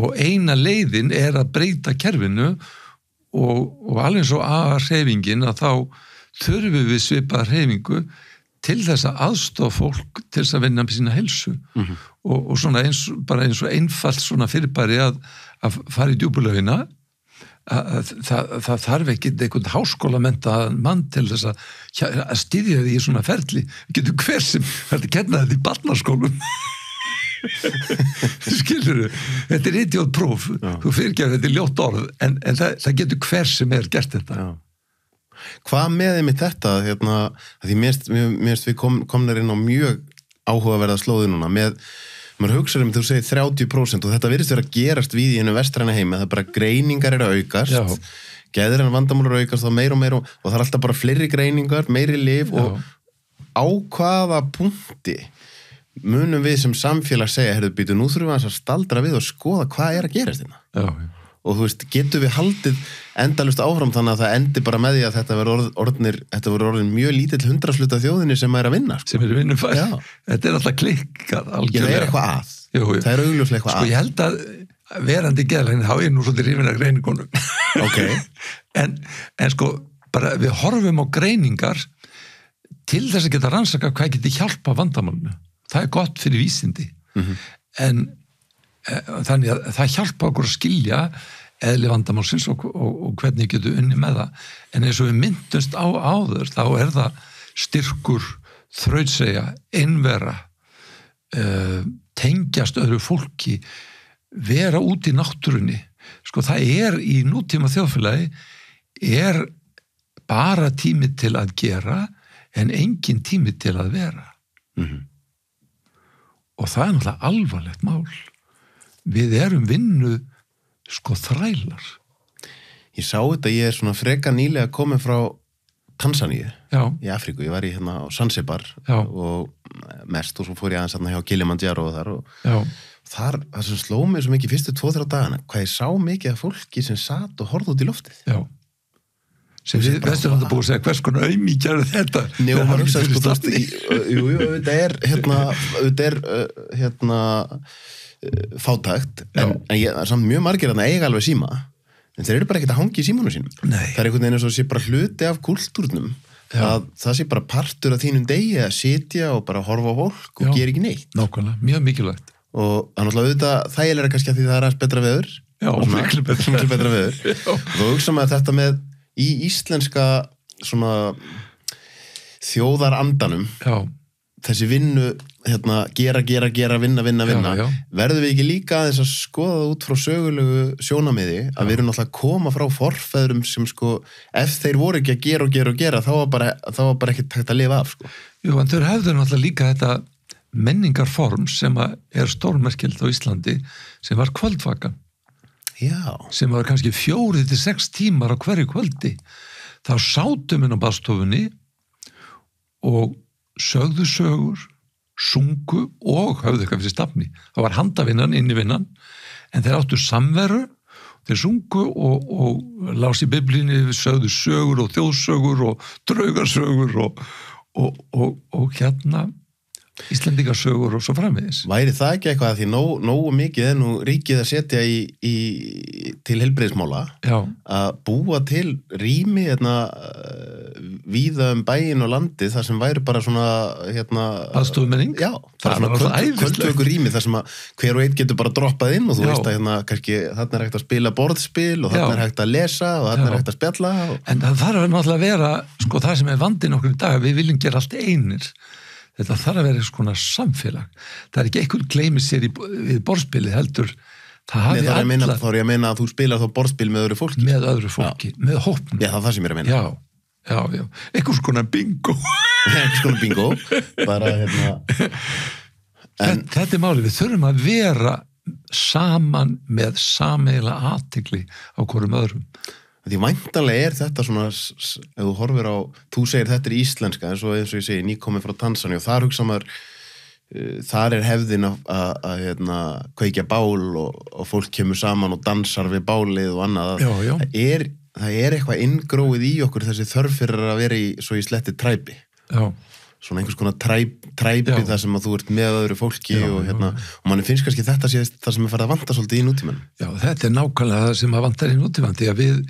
og eina leiðin er að breyta kerfinu og, og alveg svo að reyfingin að þá þurfum við svipað reyfingu til þess að aðstofa fólk til þess að vinna með sína helsu Mhm. og, og svona eins, bara eins og einfalt svona fyrirbæri að, að fara í að, það, það þarf ekki einhvern háskólamenta mann til þess að, að styðja því í svona ferli. Við getum hver sem, það er að kenna þetta í barnaskólum skilur þetta er idiot próf Já. þú fyrirgefur þetta er ljótt orð en, en það, það getur hver sem er gert þetta Já. Hvað með einmitt þetta, hérna, því mér við kom, komnir inn á mjög áhugaverða slóði núna með, maður hugsaður um þú segir 30% og þetta virðist vera að gerast við í einu vestræna heimi, það er bara greiningar er að aukast, Já. geður hann vandamálur aukast þá meir og meir og, og það er alltaf bara fleiri greiningar, meiri lif og á hvaða punkti munum við sem samfélag segja, heyrðu býtu, nú þurfum við að staldra við og skoða hvað er að gerast hérna. Já, og þú veist, getum við haldið endalust áfram þannig að það endi bara með því að þetta verður orð, orðnir, þetta verður orðin mjög lítill hundrasluta þjóðinni sem er að vinna sko. sem er vinnum fæð Já. þetta er alltaf klikkað Já, það er algjörlega. eitthvað að. Jú, jú. það er augljóslega eitthvað sko ég held að verandi geðlegin þá er nú svolítið rífin að greiningunum. Að ok, en, en sko bara við horfum á greiningar til þess að geta rannsaka hvað geti hjálpa vandamálinu það er gott fyrir vísindi. En e, þannig að það hjálpa okkur að skilja eðli vandamálsins og, og, og hvernig getur unni með það. En eins og við myndumst á áður þá er það styrkur þrautsegja, einvera uh, tengjast öðru fólki vera út í náttúrunni. Sko það er í nútíma þjóðfélagi er bara tími til að gera en engin tími til að vera. Mhm. Og það er náttúrulega alvarlegt mál. Við erum vinnu sko þrælar. Ég sá þetta, ég er svona freka nýlega komin frá Tansaníu já, í Afríku, ég var í hérna á Zanzibar Já. og mest og svo fór ég aðeins hérna hjá Kilimanjaro og þar og já, þar, það sem sló mig svo mikið fyrstu tvo-þrjá dagana, hvað ég sá mikið af fólki sem satt og horfði út í loftið. Já sem við vestur hann að búið að segja hvers konar auðmí gerði þetta fyrir sko, í- jú, jú, þetta er hérna, þetta er uh, hérna uh, fátækt, en, en ég, það er samt mjög margir að eiga alveg síma, en þeir eru bara ekkert að hangi í símanum sínum. Nei. Það er einhvern veginn eins og sé bara hluti af kultúrnum, Já. að það sé bara partur af þínum degi að sitja og bara horfa á fólk og gera ekki neitt. nákvæmlega, mjög mikilvægt Og það er náttúrulega auðvitað þægilega kannski að því það er aðeins betra veður. Já, Og miklu betra. betra veður. Og þú hugsa maður þetta með í íslenska svona þjóðarandanum já, þessi vinnu, hérna, gera, gera, gera, vinna, vinna, Já, vinna já. verðum við ekki líka aðeins að skoða út frá sögulegu sjónamiði að við erum náttúrulega að koma frá forfæðurum sem sko, ef þeir voru ekki að gera og gera og gera, þá var bara, þá var bara ekkert hægt að lifa af, sko. Jú, en þau hefðu náttúrulega líka þetta menningarform sem að er stórmerkild á Íslandi sem var kvöldvaka Já, sem var kannski fjórið til sex tímar á hverju kvöldi. Þá sátum inn á baðstofunni og sögðu sögur sungu og höfðu eitthvað fyrir stafni. Það var handavinnan inn í vinnan en þeir áttu samveru þeir sungu og, og lási biblíni sögðu sögur og þjóðsögur og draugarsögur og, og, og hérna Íslendingasögur og svo framvegis væri það ekki eitthvað að því nógu, nógu mikið er nú ríkið að setja í, í, til helbriðismála Já, að búa til rými hérna, uh, víða um bæin og landi þar sem væri bara svona hérna, aðstofumenning kvöldvöku rými þar sem að hver og einn getur bara droppað inn og þú Já. veist að hérna, kannski, þarna er hægt að spila borðspil og þarna Já. er hægt að lesa og þarna Já. er hægt að spjalla og... En það þarf náttúrulega að vera, sko það sem er vandinn okkur í dag, við viljum gera allt einir. Þetta þarf að vera svona samfélag. Það er ekki einhvern gleymi sér í, við borðspilið heldur. Það hafi að meina, allar þá er ég að meina að þú spilar þá borðspil með öðru fólki með öðru fólki, með hópnum. Já, það er það sem ég er að meina já, já, já. Einhvers konar bingo. Einhvers konar bingo bara hérna En- Þetta, þetta er málið, við þurfum að vera saman með sameila aðtikli á hverjum öðrum. Því væntanlega er þetta svona, ef þú horfir á, þú segir þetta er íslenska, eins og, eins og ég segi, nýkomið frá Tansani og þar hugsa maður, uh, þar er hefðin að, hérna, kveikja bál og, og fólk kemur saman og dansar við bálið og annað. Já, já. Það er, það er eitthvað inngróið í okkur þessi þörf fyrir að vera í, svo í sletti træpi. Já, Svona einhvers konar træp, træpi Já. þar sem að þú ert með öðru fólki Já, og hérna, og manni finnst kannski þetta sé það sem er farið að vanta svolítið í nútíman. Já, þetta er nákvæmlega það sem að vantar í nútífandi að við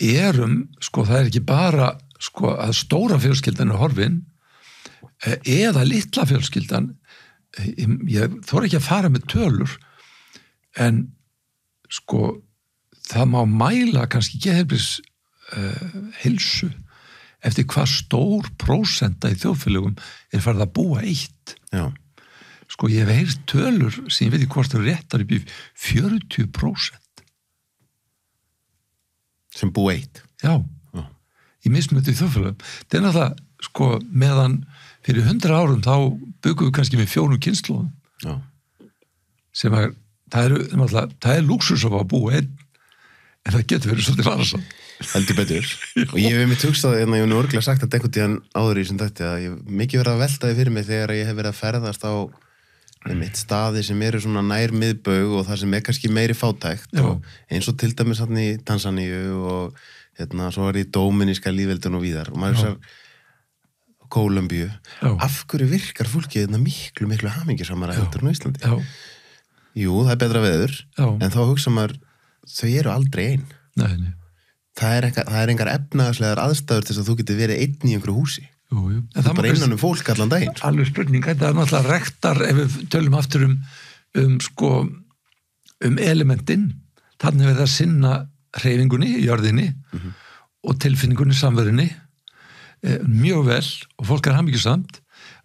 erum, sko, það er ekki bara sko, að stóra fjölskyldan er horfin eh, eða litla fjölskyldan eh, ég þóra ekki að fara með tölur en sko það má mæla kannski geðheilbris uh, hilsu eftir hvað stór prósenta í þjóðfélögum er farið að búa eitt. Já, sko ég hef heyrt tölur sem ég veit ekki hvort það réttar upp í 40% sem bú eitt. já, Já. í mismötu þjóðfélagum það er náttúrulega, sko, meðan fyrir 100 árum þá byggum við kannski með fjónum kynnslóðum Já. sem að, það er, það er luxus að búa einn en það getur verið svolítið varasam heldur betur og ég hef mér tugsað, en ég hef nú örgulega sagt að einhvern tíðan áður í sem þetta að ég hef mikið verið að velta því fyrir mig þegar ég hef verið að ferðast á mitt staði sem eru svona nær miðbög og það sem er kannski meiri fátækt og eins og til dæmis hann í Tansaníu og hérna, svo er í Dóminíska lífveldun og víðar. Og maður sér Kólumbíu af hverju virkar fólki þetta miklu, miklu hamingisamara heldur en Íslandi? já, Jú, það er betra veður já, en þá hugsa maður, þau eru aldrei einn nei, nei, það er, enga, það er engar efnaðslegar aðstæður til þess að þú getur verið einn í einhverju húsi jú, jú. Það er bara innan um fólk allan daginn sko. alveg spurning, þetta er náttúrulega rektar ef við tölum aftur um, um sko, um elementin. Þannig verið að sinna hreyfingunni í jörðinni og tilfinningunni samverðinni eh, mjög vel og fólk er hafmyggjusamt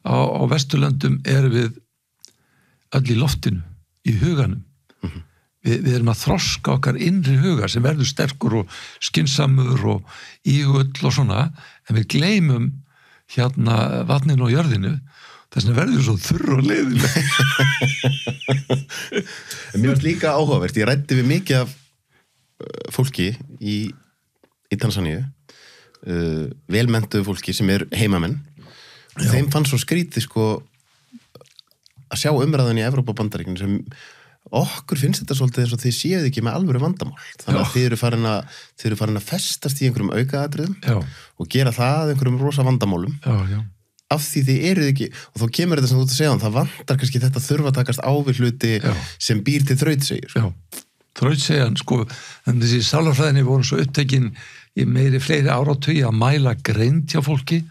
á, á Vesturlöndum erum við öll í loftinu í huganum. Við, við erum að þroska okkar innri huga sem verður sterkur og skinsamur og íhugull og svona en við gleymum hérna vatninu og jörðinu þess vegna verður svo þurr og leiðileg mér finnst líka áhugavert, ég rætti við mikið af uh, fólki í, í Tansaníu uh, velmentuðu fólki sem er heimamenn. Þeim fann svo skrítið sko að sjá umræðan í Evrópa bandaríkinu sem okkur finnst þetta svolítið eins og þið séuð ekki með alvöru vandamál. Þannig að þið eru að, þið eru farin að festast í einhverjum aukaðatriðum já, og gera það að einhverjum rosa vandamálum. Já, já, af því þið eruð ekki og þá kemur þetta sem þú ert að segja það vantar kannski þetta þurfa að takast á við hluti Já. sem býr til þrautsegjur já. Þraut segja hann sko en þessi sálarfræðinni voru svo upptekin í meiri fleiri áratögi að mæla greind hjá fólki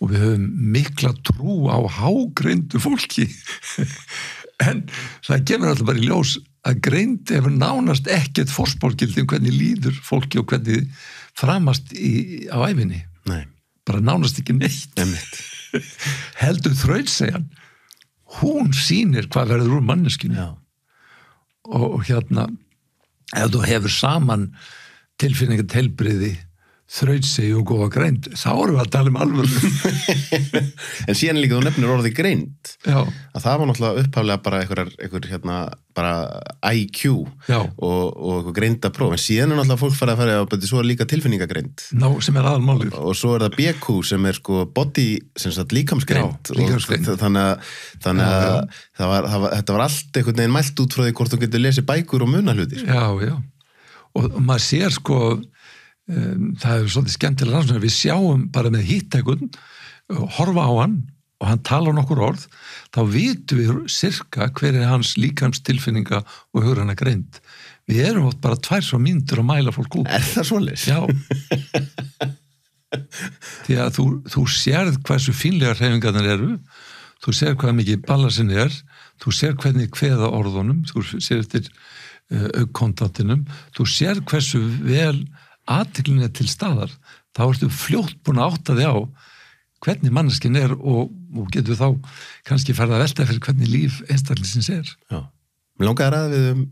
og við höfum mikla trú á hágreindu fólki en það kemur alltaf bara í ljós að greind hefur nánast ekkert fórspórgildi um hvernig líður fólki og hvernig framast í, á æfinni Nei, bara nánast ekki neitt. Heldur þraut hún sýnir hvað verður úr manneskinu Já, og, og hérna ef þú hefur saman tilfinningat helbriði þrautsegi og góða greind. Þá erum við að tala um alvöru. En síðan líka þú nefnir orðið greind. Já, að það var náttúrulega upphaflega bara einhver, einhver hérna, bara IQ Já. og, og greinda próf en síðan er náttúrulega fólk farið að fara að beti svo er líka sem er aðalmálið. Og svo er það BQ sem er sko body, sem sagt líkamsgreind. Já, líkamsgreind. Og þannig að, þannig að já. það var, það var, þetta var allt einhvern veginn mælt út frá því hvort þú getur lesið bækur og munahlutir. Já, já. Og, og maður sér sko um, það er svolítið skemmtilega rannsóknir við sjáum bara með hittækun horfa á hann og hann tala nokkur orð þá vitum við sirka hver er hans líkamstilfinninga og hugur hann að greind. Við erum oft bara tvær svo myndur að mæla fólk út. Er það svoleiðis? Já. Því að þú, þú sérð hversu fínlega hreyfingarnir eru þú sér hvað mikið ballasinn er þú sér hvernig kveða orðunum þú sér eftir uh, aukkontantinum þú sér hversu vel aðtiklun er til staðar þá ertu fljótt búin að átta þig á hvernig manneskinn er og, og getur þá kannski ferða að velta fyrir hvernig líf einstaklingsins er. Já. Mér langaði að við um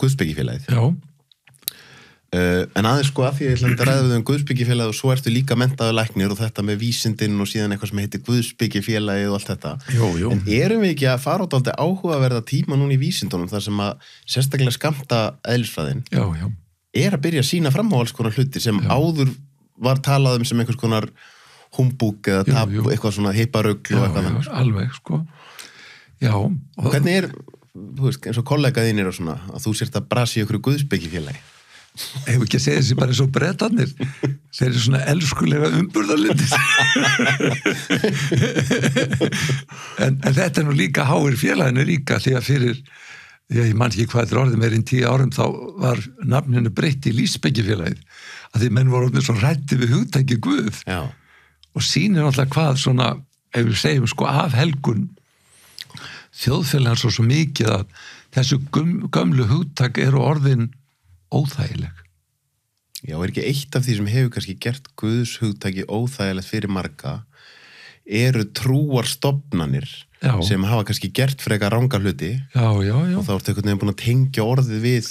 Guðsbyggifélagið Já, uh, en aðeins sko að því að ég ætla að ræða við um Guðsbyggifélagið og svo ertu líka mentaðu læknir og þetta með vísindin og síðan eitthvað sem heitir Guðsbyggifélagið og allt þetta. Jú, jú. En erum við ekki að fara át aldrei áhugaverða tíma núna í vísindunum þar sem að sérstaklega skamta eðlisfræðin? Já, já, er að byrja að sína fram á alls konar hluti sem Já. áður var talað um sem einhvers konar humbúk eða Jú, tab, jú. eitthvað svona heiparugl já, og eitthvað já þannig alveg sko. Já, og hvernig er, þú veist, eins og kollega þínir og svona, að þú sért að brasi ykkur Guðsbyggifélagi hefur ekki að segja þessi bara eins og brettarnir þeir eru svona elskulega umburðarlindir en, en þetta er nú líka háir félaginu líka því að fyrir ég man ekki hvað þetta er orðið meirinn tíu árum þá var nafninu breytt í Lísbyggjafélagið að því menn voru svo rætti við hugtæki Guð. Já, og sýnir náttúrulega hvað svona, ef við segjum sko af helgun. Þjóðfélagan svo svo mikið að þessu göm, gömlu hugtak eru orðin óþægileg. Já, er ekki eitt af því sem hefur kannski gert Guðs hugtaki óþægilegt fyrir marga eru trúar stopnanir Já. sem hafa kannski gert frekar ranga hluti. Já, já, já, og þá ertu einhvern veginn búin að tengja orðið við.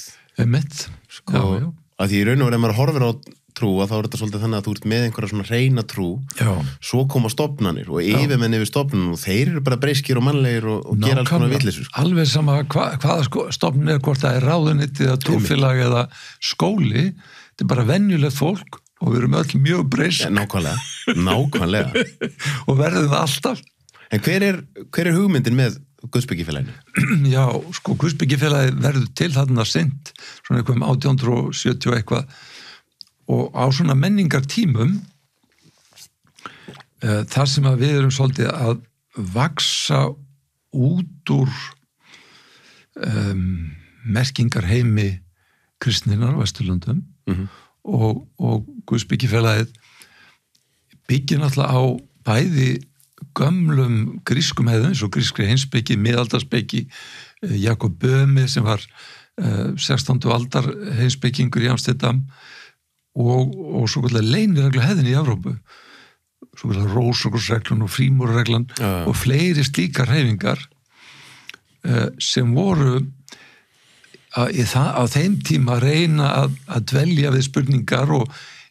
Sko, já, já, að því í raun og verið að maður horfir á trú að þá er þetta svolítið þannig að þú ert með einhverja svona reyna trú. Já, svo koma stopnanir og yfirmenn yfir stopnunum og þeir eru bara breyskir og mannlegir og, og gera alls konar villisur sko. alveg sama hva, hvaða sko, stofn er hvort það er ráðunitið eða trúfélag eða skóli þetta er bara venjulegt fólk og við erum öll mjög breysk. Ja, nákvæmlega, nákvæmlega. Og verðum alltaf en hver er, hver er hugmyndin með Guðsbyggifélaginu? Já, sko, Guðsbyggifélagi verður til þarna sint, svona eitthvað um 1870 og eitthvað og á svona menningartímum uh, þar sem að við erum svolítið að vaksa út úr um, merkingarheimi kristninar á Vesturlundum Mhm. og, og Guðsbyggifélagið byggir náttúrulega á bæði gömlum grískum hefðum, eins og grískri hinsbyggi, miðaldarsbyggi, eh, Jakob Bömi sem var uh, 16. aldar hinsbyggingur í Amsterdam og, og svo kallar leinirreglu hefðin í Evrópu svo kallar rósokkursreglun og frímúrreglan Já, já. og fleiri slíkar hefingar uh, sem voru að, það, á þeim tíma reyna að, að dvelja við spurningar og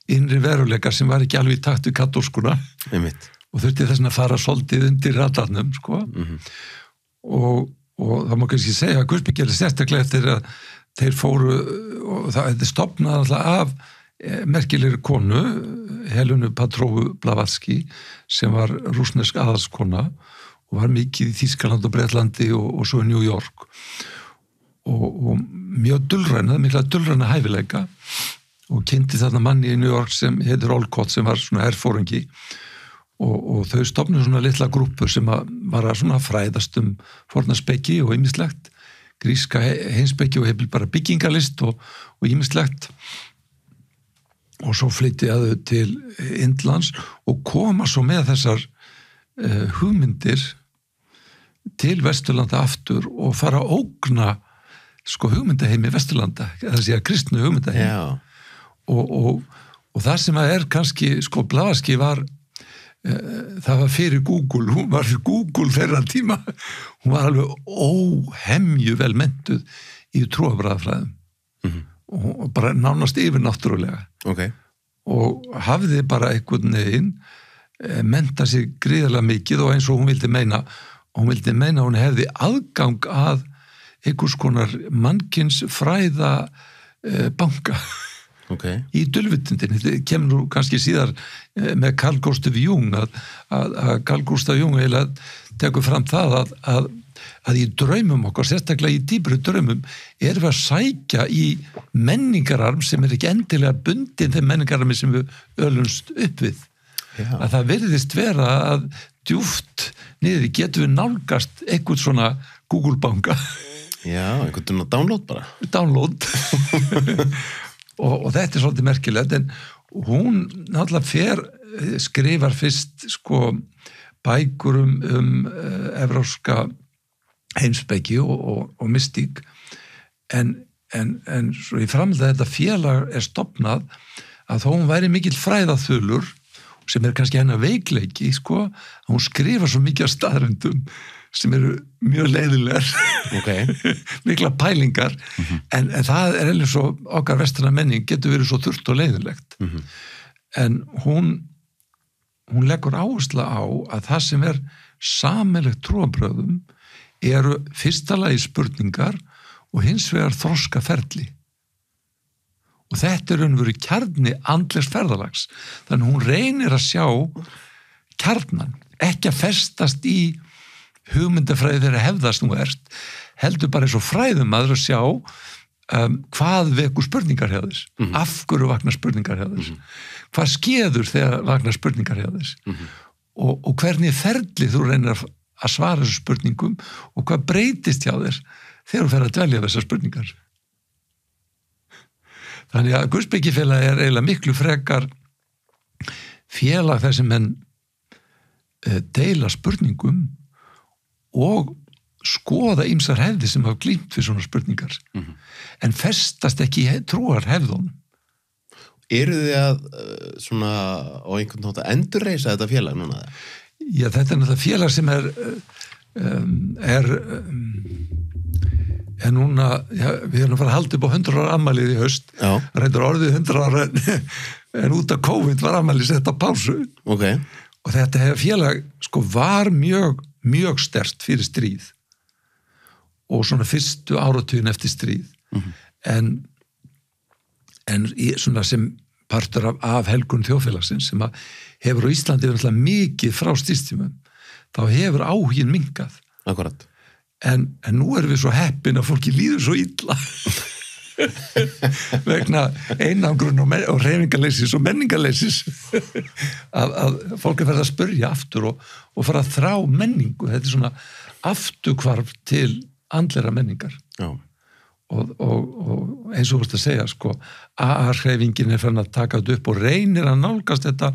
innri veruleika sem var ekki alveg í takt við kattóskuna Einmitt. Og þurfti þess að fara svolítið undir radarnum sko. Mhm. og, og það má kannski segja að Guðsbygg gerir sérstaklega eftir að þeir fóru og það þetta stopnaði alltaf af eh, merkilegri konu Helunu Patrófu Blavatski sem var rúsnesk aðalskona og var mikið í Þískaland og Breitlandi og, og svo í New York og, og mjög dullræna, mikla dullræna hæfileika og kynnti þarna manni í New York sem heitir Olcott sem var svona herfóringi og, og þau stopnum svona litla grúpu sem að var að svona fræðast um fornaspekki og ýmislegt gríska heimspekki og hefði bara byggingalist og ýmislegt. Og svo flytti að þau til Indlands og koma svo með þessar uh, hugmyndir til Vesturlanda aftur og fara að ógna sko hugmyndaheimi Vesturlanda, það sé að kristnu hugmyndaheimi. Og, og, og það sem að er kannski, sko, Blavaski var það var fyrir Google. Hún var Google þeirra tíma. Hún var alveg óhemju vel mentuð í trúabræðafræðum Mhm. og bara nánast yfirnáttúrulega. Ok. Og hafði bara einhvern veginn eh, menta sig gríðarlega mikið og eins og hún vildi meina hún vildi meina hún hefði aðgang að einhvers konar mannkins fræða eh, banka ok, í dölvutundin, þetta kemur nú kannski síðar eh, með Carl Gustav Jung að, að, að Carl Gustav Jung eiginlega tekur fram það að, að, að í draumum okkar, sérstaklega í dýbru draumum, erum við að sækja í menningararm sem er ekki endilega bundin þeim menningararmi sem við ölumst upp við. Já, að það verðist vera að djúft niður getum við nálgast einhvern svona Google banka já, einhvern veginn að download bara. Download og, og þetta er svolítið merkilegt en hún náttúrulega fer eh, skrifar fyrst sko bækur um, um uh, evróska heimsbyggi og, og, og mystík. En, en, en svo í framlega þetta félag er stopnað að þó hún væri mikill fræðaþulur sem er kannski hennar veikleiki sko, að hún skrifa svo mikið af staðröndum sem eru mjög leiðilegar ok, mikla pælingar. En, en það er eða svo okkar vestrana menning getur verið svo þurft og leiðilegt Mhm. en hún hún leggur áhersla á að það sem er samelegt trúabröðum eru fyrsta lagi spurningar og hins vegar þroska ferli og þetta er raunveru kjarni andlegs ferðalags. Þannig hún reynir að sjá kjarnan, ekki að festast í hugmyndafræði þeirra hefðast nú erst heldur bara eins og fræðum aður að sjá um, hvað vekur spurningar hjá þess af hverju vakna spurningar hjá þess hvað skeður þegar vakna spurningar hjá þess og, og hvernig ferli þú reynir að, að svara þessu spurningum og hvað breytist hjá þess þegar þú fer að dvelja þessar spurningar þannig að Guðsbyggjifélag er eiginlega miklu frekar félag þar sem menn uh, deila spurningum og skoða ýmsar hefði sem hafa glýmt fyrir svona spurningar. En festast ekki trúar hefðunum. Eru þið að uh, svona á einhvern nátt að endurreisa þetta félag núna Já, þetta er náttúrulega félag sem er, um, er um, en núna, já, við erum að fara að halda upp á 100 ára ammælið í haust. Já. reyndur orðið 100 ára en, en út af COVID var ammælið sett á pásu. Ok, og þetta félag sko var mjög, mjög stert fyrir stríð. Og svona fyrstu áratugin eftir stríð. En en í, svona sem partur af, af helgun þjóðfélagsins sem að hefur á Íslandi verið mikið frá stýrstímum þá hefur áhugin minkað akkurat en, en nú erum við svo heppin að fólki líður svo illa. Vegna einangrun og, og reyfingaleysis og menningaleysis að, að fólk er verið að spurja aftur og, og fara að þrá menningu. Þetta er svona afturkvarf til andlera menningar. Og, og, og eins og þú veist að segja sko, AA-hreyfingin er fann að taka þetta upp og reynir að nálgast þetta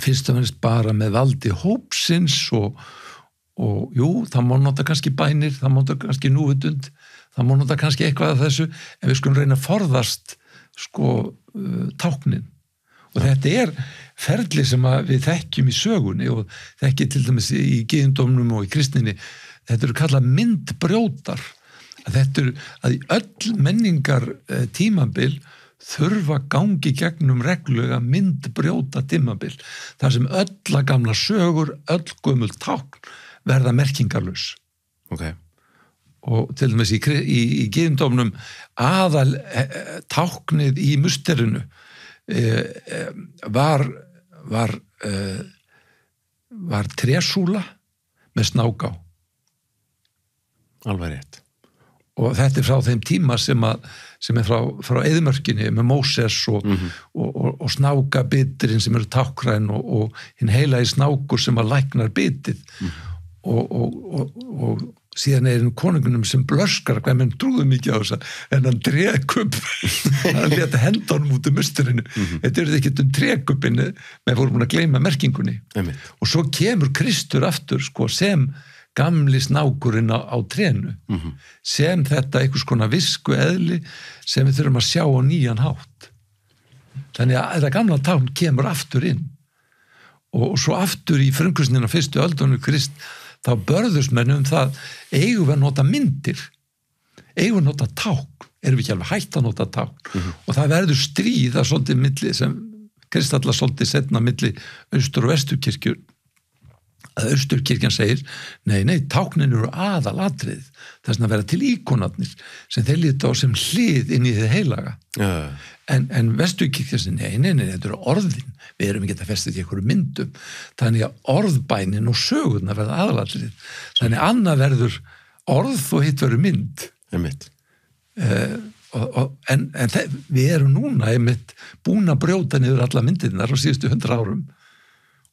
fyrst og finnst bara með valdi hópsins og, og jú, það má nota kannski bænir, það má nota kannski núvitund, það má nota kannski eitthvað af þessu, en við skulum reyna að forðast sko uh, táknin. Og þetta er ferli sem við þekkjum í sögunni og þekkjum til dæmis í gyðindómnum og í kristninni. Þetta eru kallað myndbrjótar. Að þetta eru að í öll menningar uh, tímabil þurfa gangi gegnum regluga myndbrjóta tímabil þar sem öll að gamla sögur öll gömul tákn verða merkingarlaus. Ok. Og til dæmis í, í, í gyðindómnum aðal e, táknið í musterinu e, e, var var var trésúla með snáká. Alveg rétt. Og þetta er frá þeim tíma sem, að, sem er frá, frá eðmörkinni með Móses og, og, og, og snáka biturinn sem eru tákræn og, og hinn heila í snákur sem að læknar bitið og, og, og síðan er einn konungunum sem blöskar hvað menn trúðu mikið á þess en hann trekup hann leta hendanum út um musturinu þetta eru ekki um trekupinu með fórum búin að gleyma merkingunni. Einmitt. og svo kemur Kristur aftur sko, sem gamli snákurinn á, á trénu sem þetta einhvers konar visku eðli sem við þurfum að sjá á nýjan hátt. Þannig að þetta gamla tán kemur aftur inn. Og, og svo aftur í frumkvistnina fyrstu öldunum krist þá börðust menn um það eigum við að nota myndir? Eigum við að nota ták erum við ekki alveg hægt að nota ták og það verður stríð að svolítið milli sem kristallar svolítið setna milli austur og vesturkirkjur að austurkirkjan segir nei, nei, táknin eru aðalatrið þess að vera til íkonarnir sem þeir líta á sem hlið inn í þið heilaga. Já, en, en vesturkirkja sem nei, nei, nei, þetta eru orðin. Við erum ekki að festa í einhverju myndum. Þannig að orðbænin og sögurna verða aðalatrið þannig að annað verður orð og hitt verður mynd. Einmitt. Og, og, en, en við erum núna einmitt búin að brjóta niður alla myndirnar á síðustu hundra árum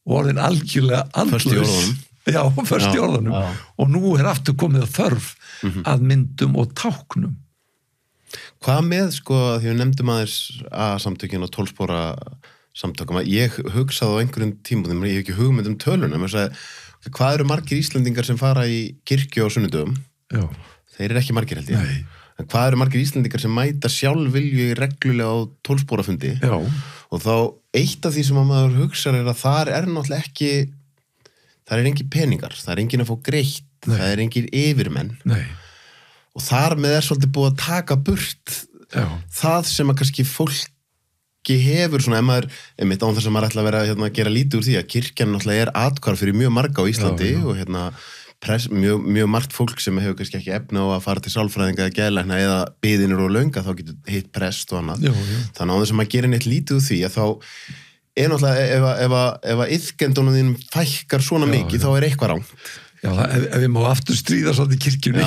og orðin algjörlega orðunum. já, först í orðunum já. og nú er aftur komið þörf að myndum og táknum Hvað með sko, því við nefndum aðeins að samtökin og tólspóra samtökum, að ég hugsaði á einhverjum tímum, ég hef ekki hugmynd um tölunum, sagði, hvað eru margir Íslendingar sem fara í kirkju á sunnudöfum? já, Þeir eru ekki margir held ég. Nei. En hvað eru margir Íslendingar sem mæta sjálf vilju reglulega á tólspórafundi? já, Og þá eitt af því sem að maður hugsa er að þar er náttúrulega ekki, það er engin peningar, það er engin að fá greitt, Nei. það er engin yfirmenn. nei Og þar með er svolítið búið að taka burt já, það sem að kannski fólki hefur svona, ef maður, einmitt án þess að maður ætla að vera hérna, að gera lítið úr því að kirkjan náttúrulega er atkvar fyrir mjög marga á Íslandi já. og hérna press, mjög, mjög margt fólk sem hefur kannski ekki efna á að fara til sálfræðinga eða geðlækna eða byðinur og lönga þá getur hitt prest og annað. Já, já. þannig án þess að maður gerir neitt lítið úr því að þá er náttúrulega ef, að- að- að yðgendunum þínum fækkar svona Já, mikið já. þá er eitthvað rám já ef, ef við má aftur stríða svolítið kirkjunni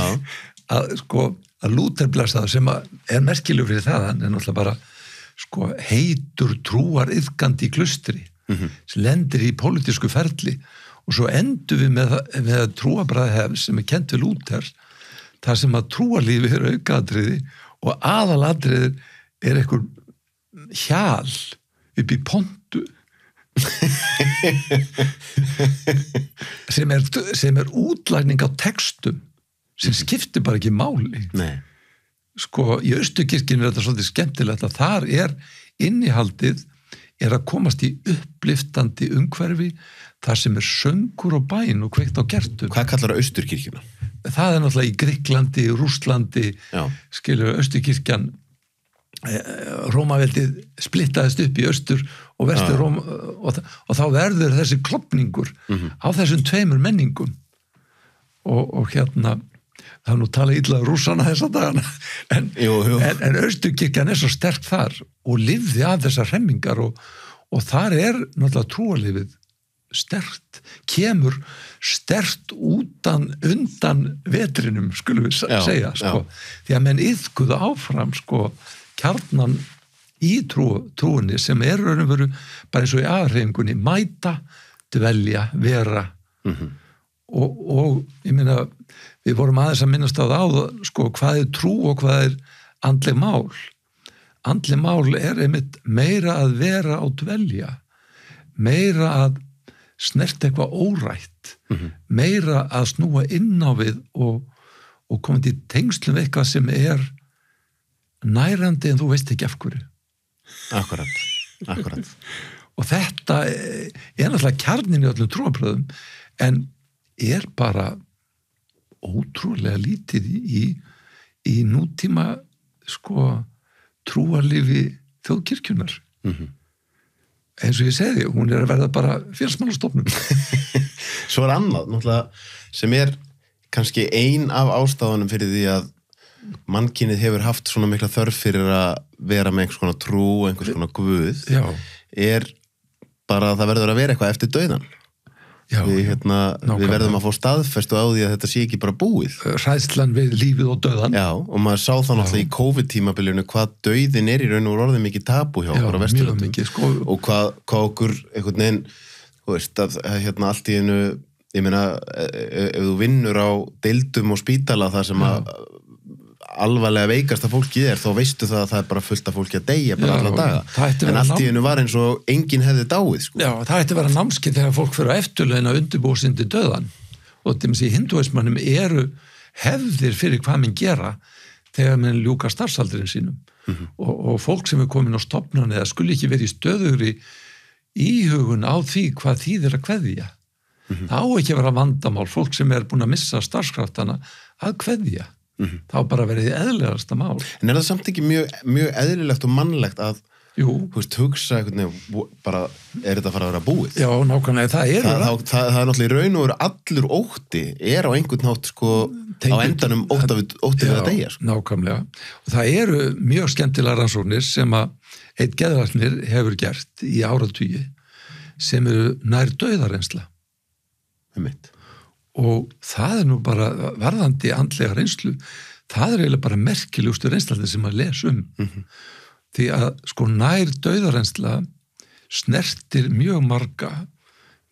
að sko að lúterblæstaður sem að er merkilegu fyrir það hann er náttúrulega bara sko heitur trúar yfgandi í klustri sem lendir í pólitísku ferli og svo endur við með, með trúabræðhef sem er kent við lúter þar sem að trúarlífi er aukaðatriði og aðalatriði er einhver hjal upp í pontu sem er, sem er útlægning á textum sem skiptir bara ekki máli. Nei, sko í Östukirkinu er þetta svolítið skemmtilegt að þar er innihaldið er að komast í uppliftandi umhverfi þar sem er söngur og bæn og kveikt á gertum hvað kallar það austurkirkjuna? það er náttúrulega í Gríklandi, Rússlandi Já. skilur Östurkirkjan Rómaveldið splittaðist upp í östur og vestur. Róm og, og þá verður þessi klopningur á þessum tveimur menningum og, og hérna það er nú talað illa um rússana þessa dagana en, en, en Östurkirkjan er svo sterk þar og lifði af þessar remmingar og, og þar er náttúrulega trúalifið stert, kemur stert útan undan vetrinum, skulum við Já, segja sko. já. því að menn yðkuðu áfram sko, kjarnan í trú, trúinni sem er bara eins og í aðreyfingunni mæta, dvelja, vera og, og ég meina við vorum aðeins að minnast á það á sko, hvað er trú og hvað er andleg mál. Andleg mál er einmitt meira að vera á dvelja meira að snert eitthvað órætt meira að snúa inn á við og, og koma til tengslum eitthvað sem er nærandi en þú veist ekki af hverju. Akkurat, akkurat. og þetta er er náttúrulega kjarnin í öllum trúabröðum en er bara ótrúlega lítið í, í nútíma sko trúarlifi þjóðkirkjunar eins og ég segi, hún er að verða bara félsmálastofnum Svo er annað, sem er kannski ein af ástafanum fyrir því að mannkynið hefur haft svona mikla þörf fyrir að vera með einhvers konar trú einhvers konar guð já, er bara að það verður að vera eitthvað eftir dauðan. Já, Við, hérna, við verðum að fá staðfestu á því að þetta sé ekki bara búið. ræðslan við lífið og döðan. Já, og maður sá það náttúrulega í COVID-tímabilinu hvað dauðin er í raun og orðið mikið tabu hjá Já, okkur á Vesturlöndum. sko. og hvað, hvað okkur einhvern veginn, þú veist, að, hérna allt í einu, ég meina e- e- ef þú vinnur á deildum og spítala þar sem að alvarlega veikasta fólkið er, þá veistu það að það er bara fullt af fólki að deyja bara alla daga, en allt í einu var eins og enginn hefði dáið, sko. Já, það ætti að vera námskið þegar fólk fyrir að undirbúa sindi döðan og til í hinduismannum eru hefðir fyrir hvað minn gera þegar minn ljúka starfsaldurinn sínum. Og, og fólk sem er komin á stopnan eða skuli ekki verið í stöðugri íhugun á því hvað þýðir að kveðja. Það á ekki að vera vandamál fólk sem er búin að missa starfskraftana að kveðja þá bara verið í eðlegasta mál En er það samt ekki mjög, mjög eðlilegt og mannlegt að, Jú, veist, hugsa veginn, bara, er þetta að fara að vera búið? já, nákvæmlega, það eru það, það, það, það er náttúrulega í raun og veru allur ótti er á einhvern nátt sko á Tengdur- endanum ótti við, að deyja sko. nákvæmlega. Og það eru mjög skemmtilega rannsóknir sem að eitt geðvarnir hefur gert í áratugi sem eru nær döðarensla Einmitt. Og það er nú bara varðandi andlega reynslu það er eiginlega bara merkilegustu reynslandi sem að les um. Því að sko nær döðarensla snertir mjög marga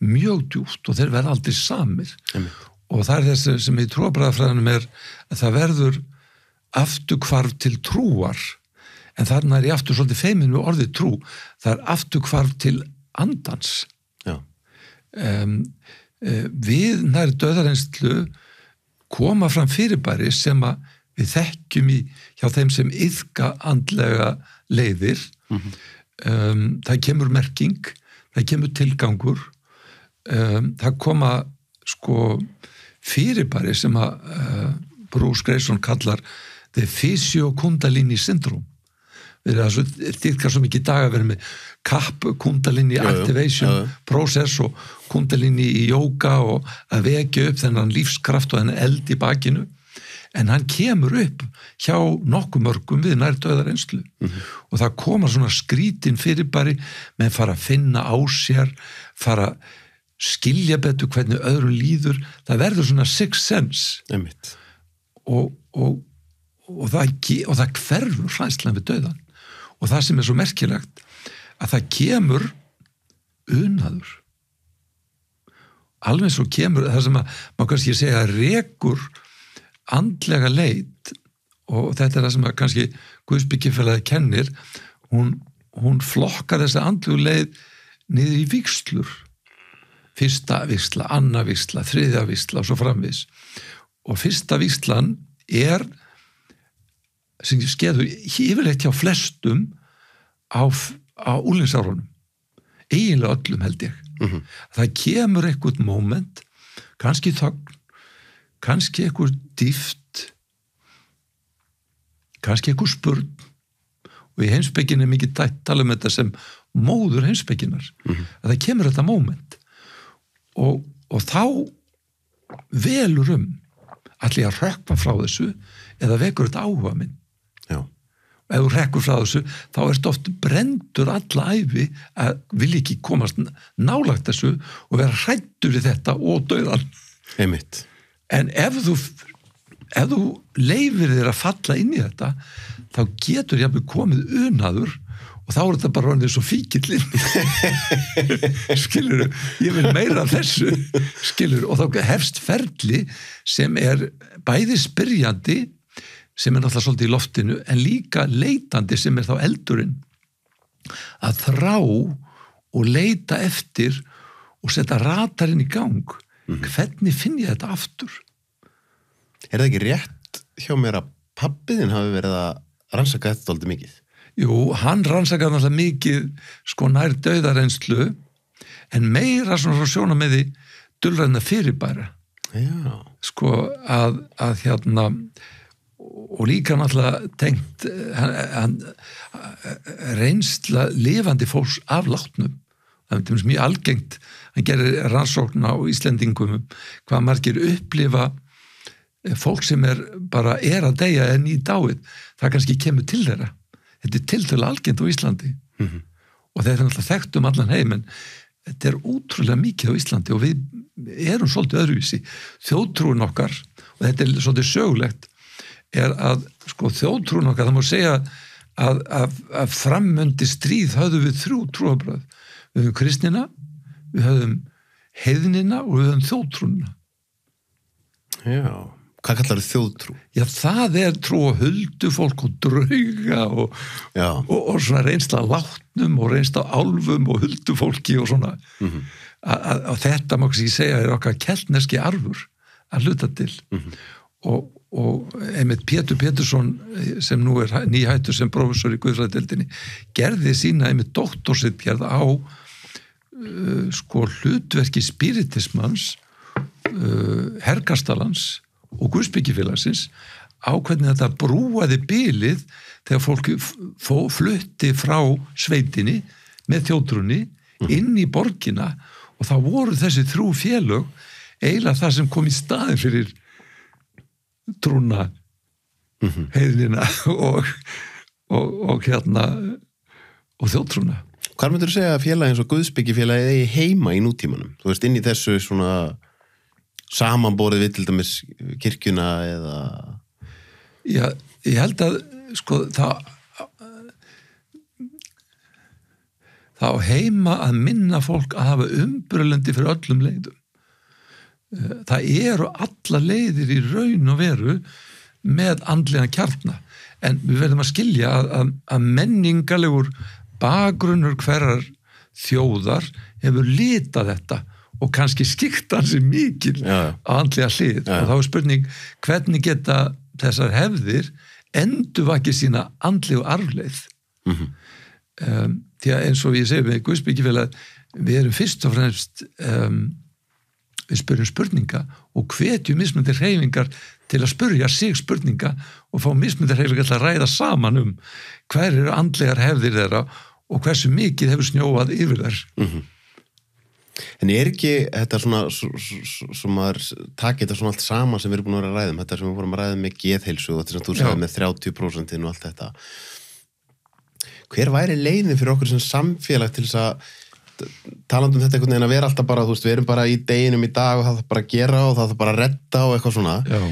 mjög djúpt og þeir verða aldrei samir. Einmitt. og það er þess sem í trúabræðafræðanum er að það verður afturkvarf til trúar. En þarna er ég aftur svolítið feimin við orðið trú. Það er afturkvarf til andans. Já. um, við nær döðarenslu koma fram fyrirbæri sem að við þekkjum í hjá þeim sem yðka andlega leiðir. Um, það kemur merking það kemur tilgangur. Um, það koma sko fyrirbæri sem að uh, Bruce Grayson kallar the physio kundalini syndrome við erum að svo- dýrka svo mikið dag að vera með kapp kundalini activation jú, jú. process og kundalini í jóka og að vekja upp þennan lífskraft og þennan eld í bakinu. En hann kemur upp hjá nokkuð mörgum við nær döðar einslu og það koma svona skrítin fyrirbæri með fara að finna á sér fara að skilja betur hvernig öðrum líður. Það verður svona six sense. Og, og, og, það, og það hverfur hræslan við döðan og það sem er svo merkilegt að það kemur unaður. Alveg svo kemur það sem að maður kannski segja rekur andlega leit og þetta er það sem að kannski Guðsbyggjafélagi kennir hún, hún flokkar þessa andlegu leið niður í vikslur fyrsta viksla, anna viksla, þriðja viksla og svo framvis og fyrsta vikslan er sem skeður yfirleitt hjá flestum á, á úlinsárunum eiginlega öllum held ég. Það kemur eitthvað moment kannski þögn kannski einhver dýft kannski einhver spurn. Og í heimsbygginu er mikið tætt tala um þetta sem móður heimsbygginar að það kemur þetta moment. Og, og þá velur um allir að rökva frá þessu eða vekur þetta áhuga minn ef þú rekkur frá þessu þá ertu oft brendur alla æfi að vilja ekki komast nálagt þessu og vera hrættur í þetta og döðan einmitt. En ef þú ef þú leifir þér að falla inn í þetta þá getur jafnveg komið unaður og þá er þetta bara orðið svo fíkillinn. Skilur ég vil meira þessu. Skilur og þá hefst ferli sem er bæði spyrjandi sem er náttúrulega svolítið í loftinu en líka leitandi sem er þá eldurinn að þrá og leita eftir og setja ratarinn í gang. Hvernig finn ég þetta aftur? Er það ekki rétt hjá mér að pappiðin hafi verið að rannsaka þetta aldrei mikið? Jú, hann rannsakar náttúrulega mikið sko nær döðarenslu en meira svona frá sjónameði dulræðna fyrirbæra. Já, sko að, að hérna og líka náttúrulega tengt eh, hann, hann, reynsla lifandi fólks af látnum. Það er mjög algengt hann gerir rannsókn á Íslendingum um hvað margir upplifa eh, fólk sem er bara er að deyja en í dáið. Það kannski kemur til þeirra. Þetta er tiltölu algengt á Íslandi. Mhm. og þetta er náttúrulega þekkt um allan heim en þetta er útrúlega mikið á Íslandi og við erum svolítið öðruvísi. Þjóðtrúin okkar og þetta er svolítið sögulegt er að sko þjóðtrúin okkar það má segja að, að, að frammöndi stríð höfðu við þrjú trúabröð við höfum kristnina, við höfum heiðnina og við höfum þjóðtrúnina já. Hvað kallar þau þjóðtrú? já það er trú og huldu fólk og drauga og, og, og svona reynsla látnum og reynsla álfum og huldu fólki og svona Mhm. að, að, að þetta má ekki segja er okkar keltneski arfur að hluta til og, og einmitt Pétur Pétursson eh, sem nú er hæ- nýhættur sem professor í Guðfræðdeldinni gerði sína einmitt doktorsittgerð á uh, sko hlutverki spiritismans uh, hergastalans og Guðsbyggjifélagsins á hvernig þetta brúaði bylið þegar fólk f- fó- flutti frá sveitinni með þjótrunni inn í borgina. Og þá voru þessi þrjú félög eiginlega það sem kom í staðin fyrir trúna heiðnina og, og, og hérna og þjótrúna Hvað myndir þú segja að félagi eins og Guðsbyggjafélagi eigi heima í nútímanum? Þú veist, inn í þessu svona samanborið við til dæmis kirkjuna eða... Já, ég held að sko það þá heima að minna fólk að hafa umbrölendi fyrir öllum leiðum Eh, það eru alla leiðir í raun og veru með andlega kjartna en við verðum að skilja að, að, að menningalegur bakgrunnur hverjar þjóðar hefur litað þetta og kannski skikt hansi mikil já. á andlega hlið já. og þá er spurning hvernig geta þessar hefðir endurvakið sína andlegu arfleið Mhm. um, því að eins og ég segi með Guðsbyggjafélag við erum fyrst og fremst um, við spyrjum spurninga og hvetjum mismundir hreyfingar til að spurja sig spurninga og fá mismundir hreyfingar til að ræða saman um hver eru andlegar hefðir þeirra og hversu mikið hefur snjóað yfir þær. En er ekki þetta svona, sem maður taki þetta svona allt sama sem við erum búin að vera að ræða um, þetta sem við vorum að ræða með geðheilsu og þetta sem þú sagði með 30% og allt þetta. Hver væri leiðin fyrir okkur sem samfélag til þess að talandi um þetta einhvern veginn að vera alltaf bara, veist, við erum bara í deginum í dag og það þarf bara að gera og það þarf bara að redda og eitthvað svona. Já,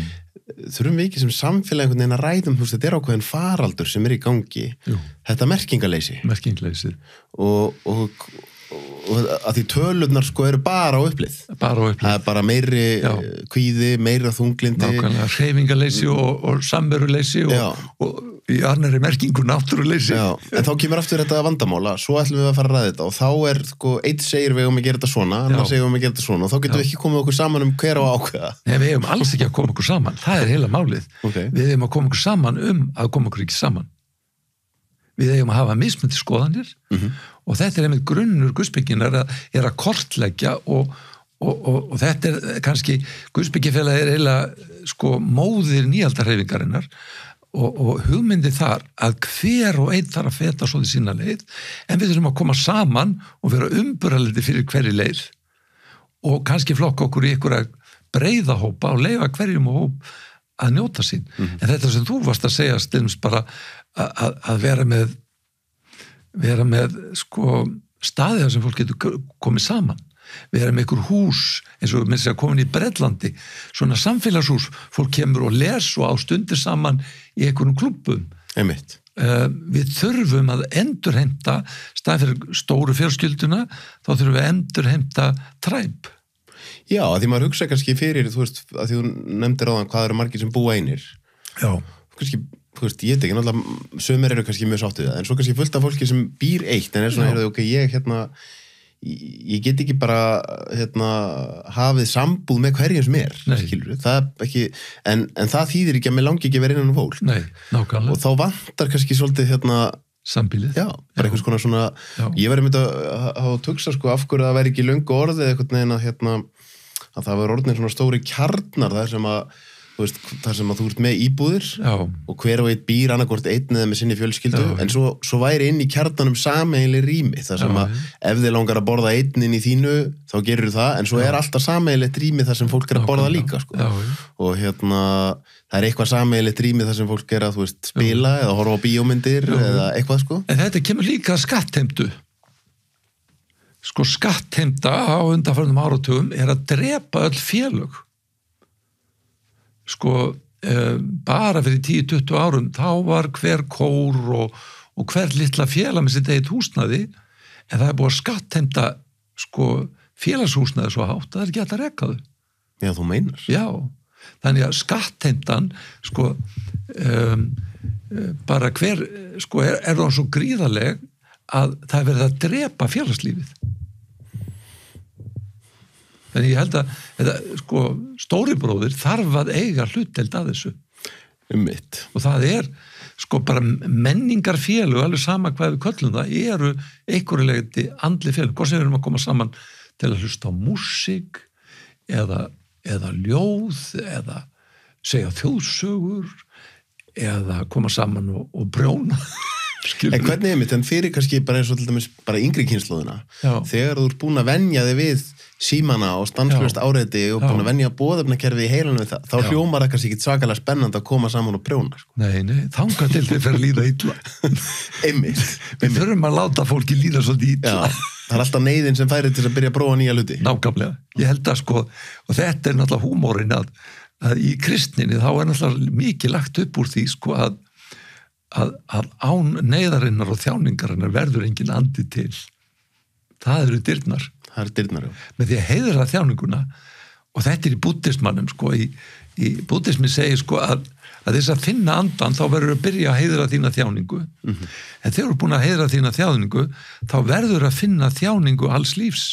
Þurfum við ekki sem samfélag einhvern veginn að um, veist, þetta er ákveðin faraldur sem er í gangi. jú, Þetta merkingaleysi merkingleysið og, og, og að því tölurnar sko eru bara á upplið. bara á Það upplýð er bara meiri Já. eh, kvíði, meira þunglindi. nákvæmlega hreyfingaleysi og, og samveruleysi og, og í annari merkingu náttúruleysi en þá kemur aftur þetta vandamála, svo ætlum við að fara að ræða þetta og þá er, sko, eitt segir við um að gera þetta svona, annar segir um að gera þetta svona og þá getum Já. við ekki komið okkur saman um hver á ákveða. Nei, við hefum alls ekki að koma okkur saman það er heila málið Ok. við hefum að koma okkur saman um að koma okkur ekki saman við hefum að hafa mismöndi skoðanir Mhm. Og þetta er einmitt grunnur guðsbygginar að, er að kortleggja og, og, og, og þetta er kannski Guðsbyggjafélag er eiginlega sko móðir nýjaldarhefingarinnar og, og hugmyndi þar að hver og einn þarf að feta svo því sína leið en við þurfum að koma saman og vera umburaliti fyrir hverju leið og kannski flokka okkur í einhverja breyða hópa og leifa hverjum hóp að njóta sín. En þetta sem þú varst að segja styrms bara að, að, að vera með vera með sko staðið sem fólk getur komið saman. Vera með einhver hús eins og minnst að komin í Bredlandi svona samfélagshús, fólk kemur og les og á stundir saman í einhvern klubum Einmitt. uh, við þurfum að endurheimta stað fyrir stóru fjölskylduna þá þurfum við að endurheimta træp Já, því maður hugsa kannski fyrir, þú veist, að því þú nefndir á það hvað eru margir sem búa einir. Já, Kannski, þú veist, ég veit ekki, náttúrulega, sömur eru kannski mjög sáttið það, en svo kannski fullt af fólki sem býr eitt, en er svona, heyrðu, ok, ég, hérna, ég, get ekki bara, hérna, hafið sambúð með hverjum sem er, skilur það ekki, en, en það þýðir ekki að mér langi ekki að vera innan um fólk. nei, Og þá vantar kannski svolítið, hérna, sambílið Já, bara einhvers konar svona Já. ég var einmitt að hafa tuksa sko af hverju það væri ekki löngu orðið eitthvað neginn að hérna að það var orðin svona stóri kjarnar þar sem að veist, þar sem að þú ert með íbúðir Já, og hver og einn býr annarkvort einn eða með sinni fjölskyldu Já, en svo, svo væri inn í kjarnanum sameiginlega rými þar sem Já, að ef þið langar að borða einn inn í þínu þá gerur það en svo er alltaf sameiginlegt rými þar sem fólk er að borða líka sko. Og hérna það er eitthvað sameiginlegt rými þar sem fólk er að veist, spila eða horfa á bíómyndir eða eitthvað sko. En þetta kemur líka skattheimtu. Sko skattheimta á undanförnum áratugum er að drepa öll félög. Sko eh, bara fyrir 10-20 árum þá var hver kór og, og hver litla félag með sitt eigið húsnaði en það er búið að skattheimta sko félagshúsnaði svo hátt að það er ekki hægt að rekka þau. Já, þú meinar Já, þannig að skattheimtan sko um, uh, bara hver sko er, er það svo gríðaleg að það er verið að drepa félagslífið þannig ég held að þetta, sko, stóri bróðir þarf að eiga hlutdeld að þessu. Um mitt. Og það er sko bara menningar félug alveg sama hvað við köllum það eru einhverjulegti andli félug hvort sem við erum að koma saman til að hlusta á músík eða, eða ljóð eða segja þjóðsögur eða koma saman og, og brjóna En skilur hvernig er mitt, en fyrir kannski bara eins og til dæmis bara yngri kynnslóðina Já. þegar þú ert búin að venja þig við símana og stanslust áreiti og búin að venja bóðefnakerfi í heilanum við það, þá Já. hljómar það kannski ekki svakalega spennand að koma saman og prjóna sko. Nei, nei, þanga til þið fyrir að líða illa. Einmitt, Við þurfum að láta fólki líða svolítið illa. Það er alltaf neyðin sem færi til að byrja að prófa nýja hluti. Nákvæmlega, ég held að sko og þetta er náttúrulega húmórin að, að í kristninni þá er náttúrulega mikið lagt upp úr því sko að, að, að án neyðarinnar og þjáningarinnar verður engin andi til. Það eru dyrnar. Það er dyrnar með því að heiðra þjáninguna og þetta er í búddismannum sko í, í búddismi segir sko að, að þess að finna andan þá verður að byrja að heiðra þína þjáningu. En þegar þú eru búin að heiðra þína þjáningu þá verður að finna þjáningu alls lífs.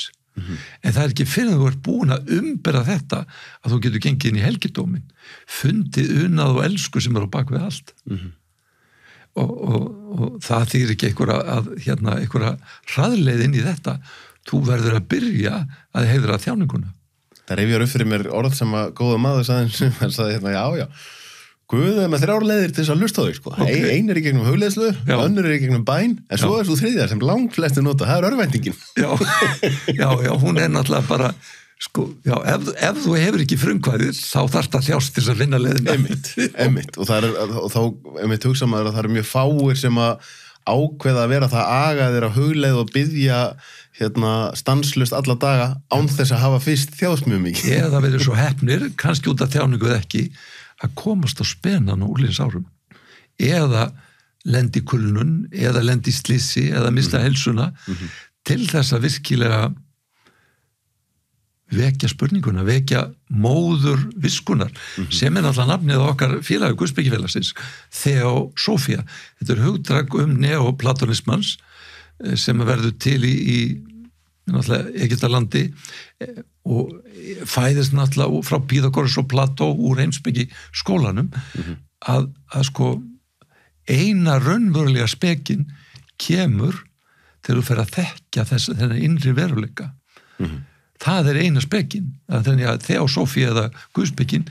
En það er ekki fyrir að þú ert búin að umbera þetta að þú getur gengið inn í helgidómin fundið unað og elsku sem er á bakvið allt og, og, og það þýr ekki einhverja, að, hérna, hraðleið inn í þetta þú verður að byrja að heiðra þjáninguna það reyfjar upp fyrir mér orð sem að góða maður sagði, sem hann sagði hérna, já, já Guð er með þrjár leiðir til þess að hlusta á þig sko. Ok. Ein, ein er í gegnum hugleðslu, önnur er í gegnum bæn en svo Já. er svo þriðja sem langt flesti nota það er örvæntingin já, já, já, hún er náttúrulega bara sko, já, ef, ef þú hefur ekki frumkvæðið þá þarf það þjást til að finna leiðina. Einmitt, einmitt. Og, er, og þá einmitt hugsa maður að það eru mjög fáir sem að ákveða að vera það agaðir á hugleið og byggja hérna, stanslust alla daga án þess að hafa fyrst þjáðst mjög mikið. Eða verið svo hefnir, kannski út af þjáningu eða ekki, að komast á spennan á úlins árum eða lendi kulnun eða lendi slissi eða mista helsuna til þess að virkilega vekja spurninguna, vekja móður viskunar sem er náttúrulega nafnið okkar félagi Guðsbyggifélagsins Theosofia þetta er hugdrag um neoplatonismans eh, sem verður til í, í Egyptalandi eh, og fæðist náttúrulega frá Píðagoras og Plató úr heimsbyggi skólanum. Að, að sko eina raunverulega spekin kemur þegar þú fer að þekkja þess, þennan innri veruleika það er eina spekkin þannig að Theosophy eða Guðspekkin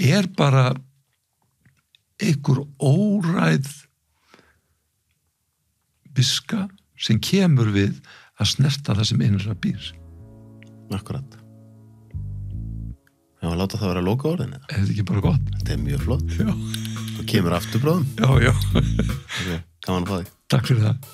er bara einhver óræð biska sem kemur við að snerta það sem innra býr. Akkurat. Já, láta það vera að lóka orðinu er þetta ekki bara gott? Þetta er mjög flott. Já, Þú kemur aftur bráðum já, já. Ok, Gaman að fá því takk fyrir það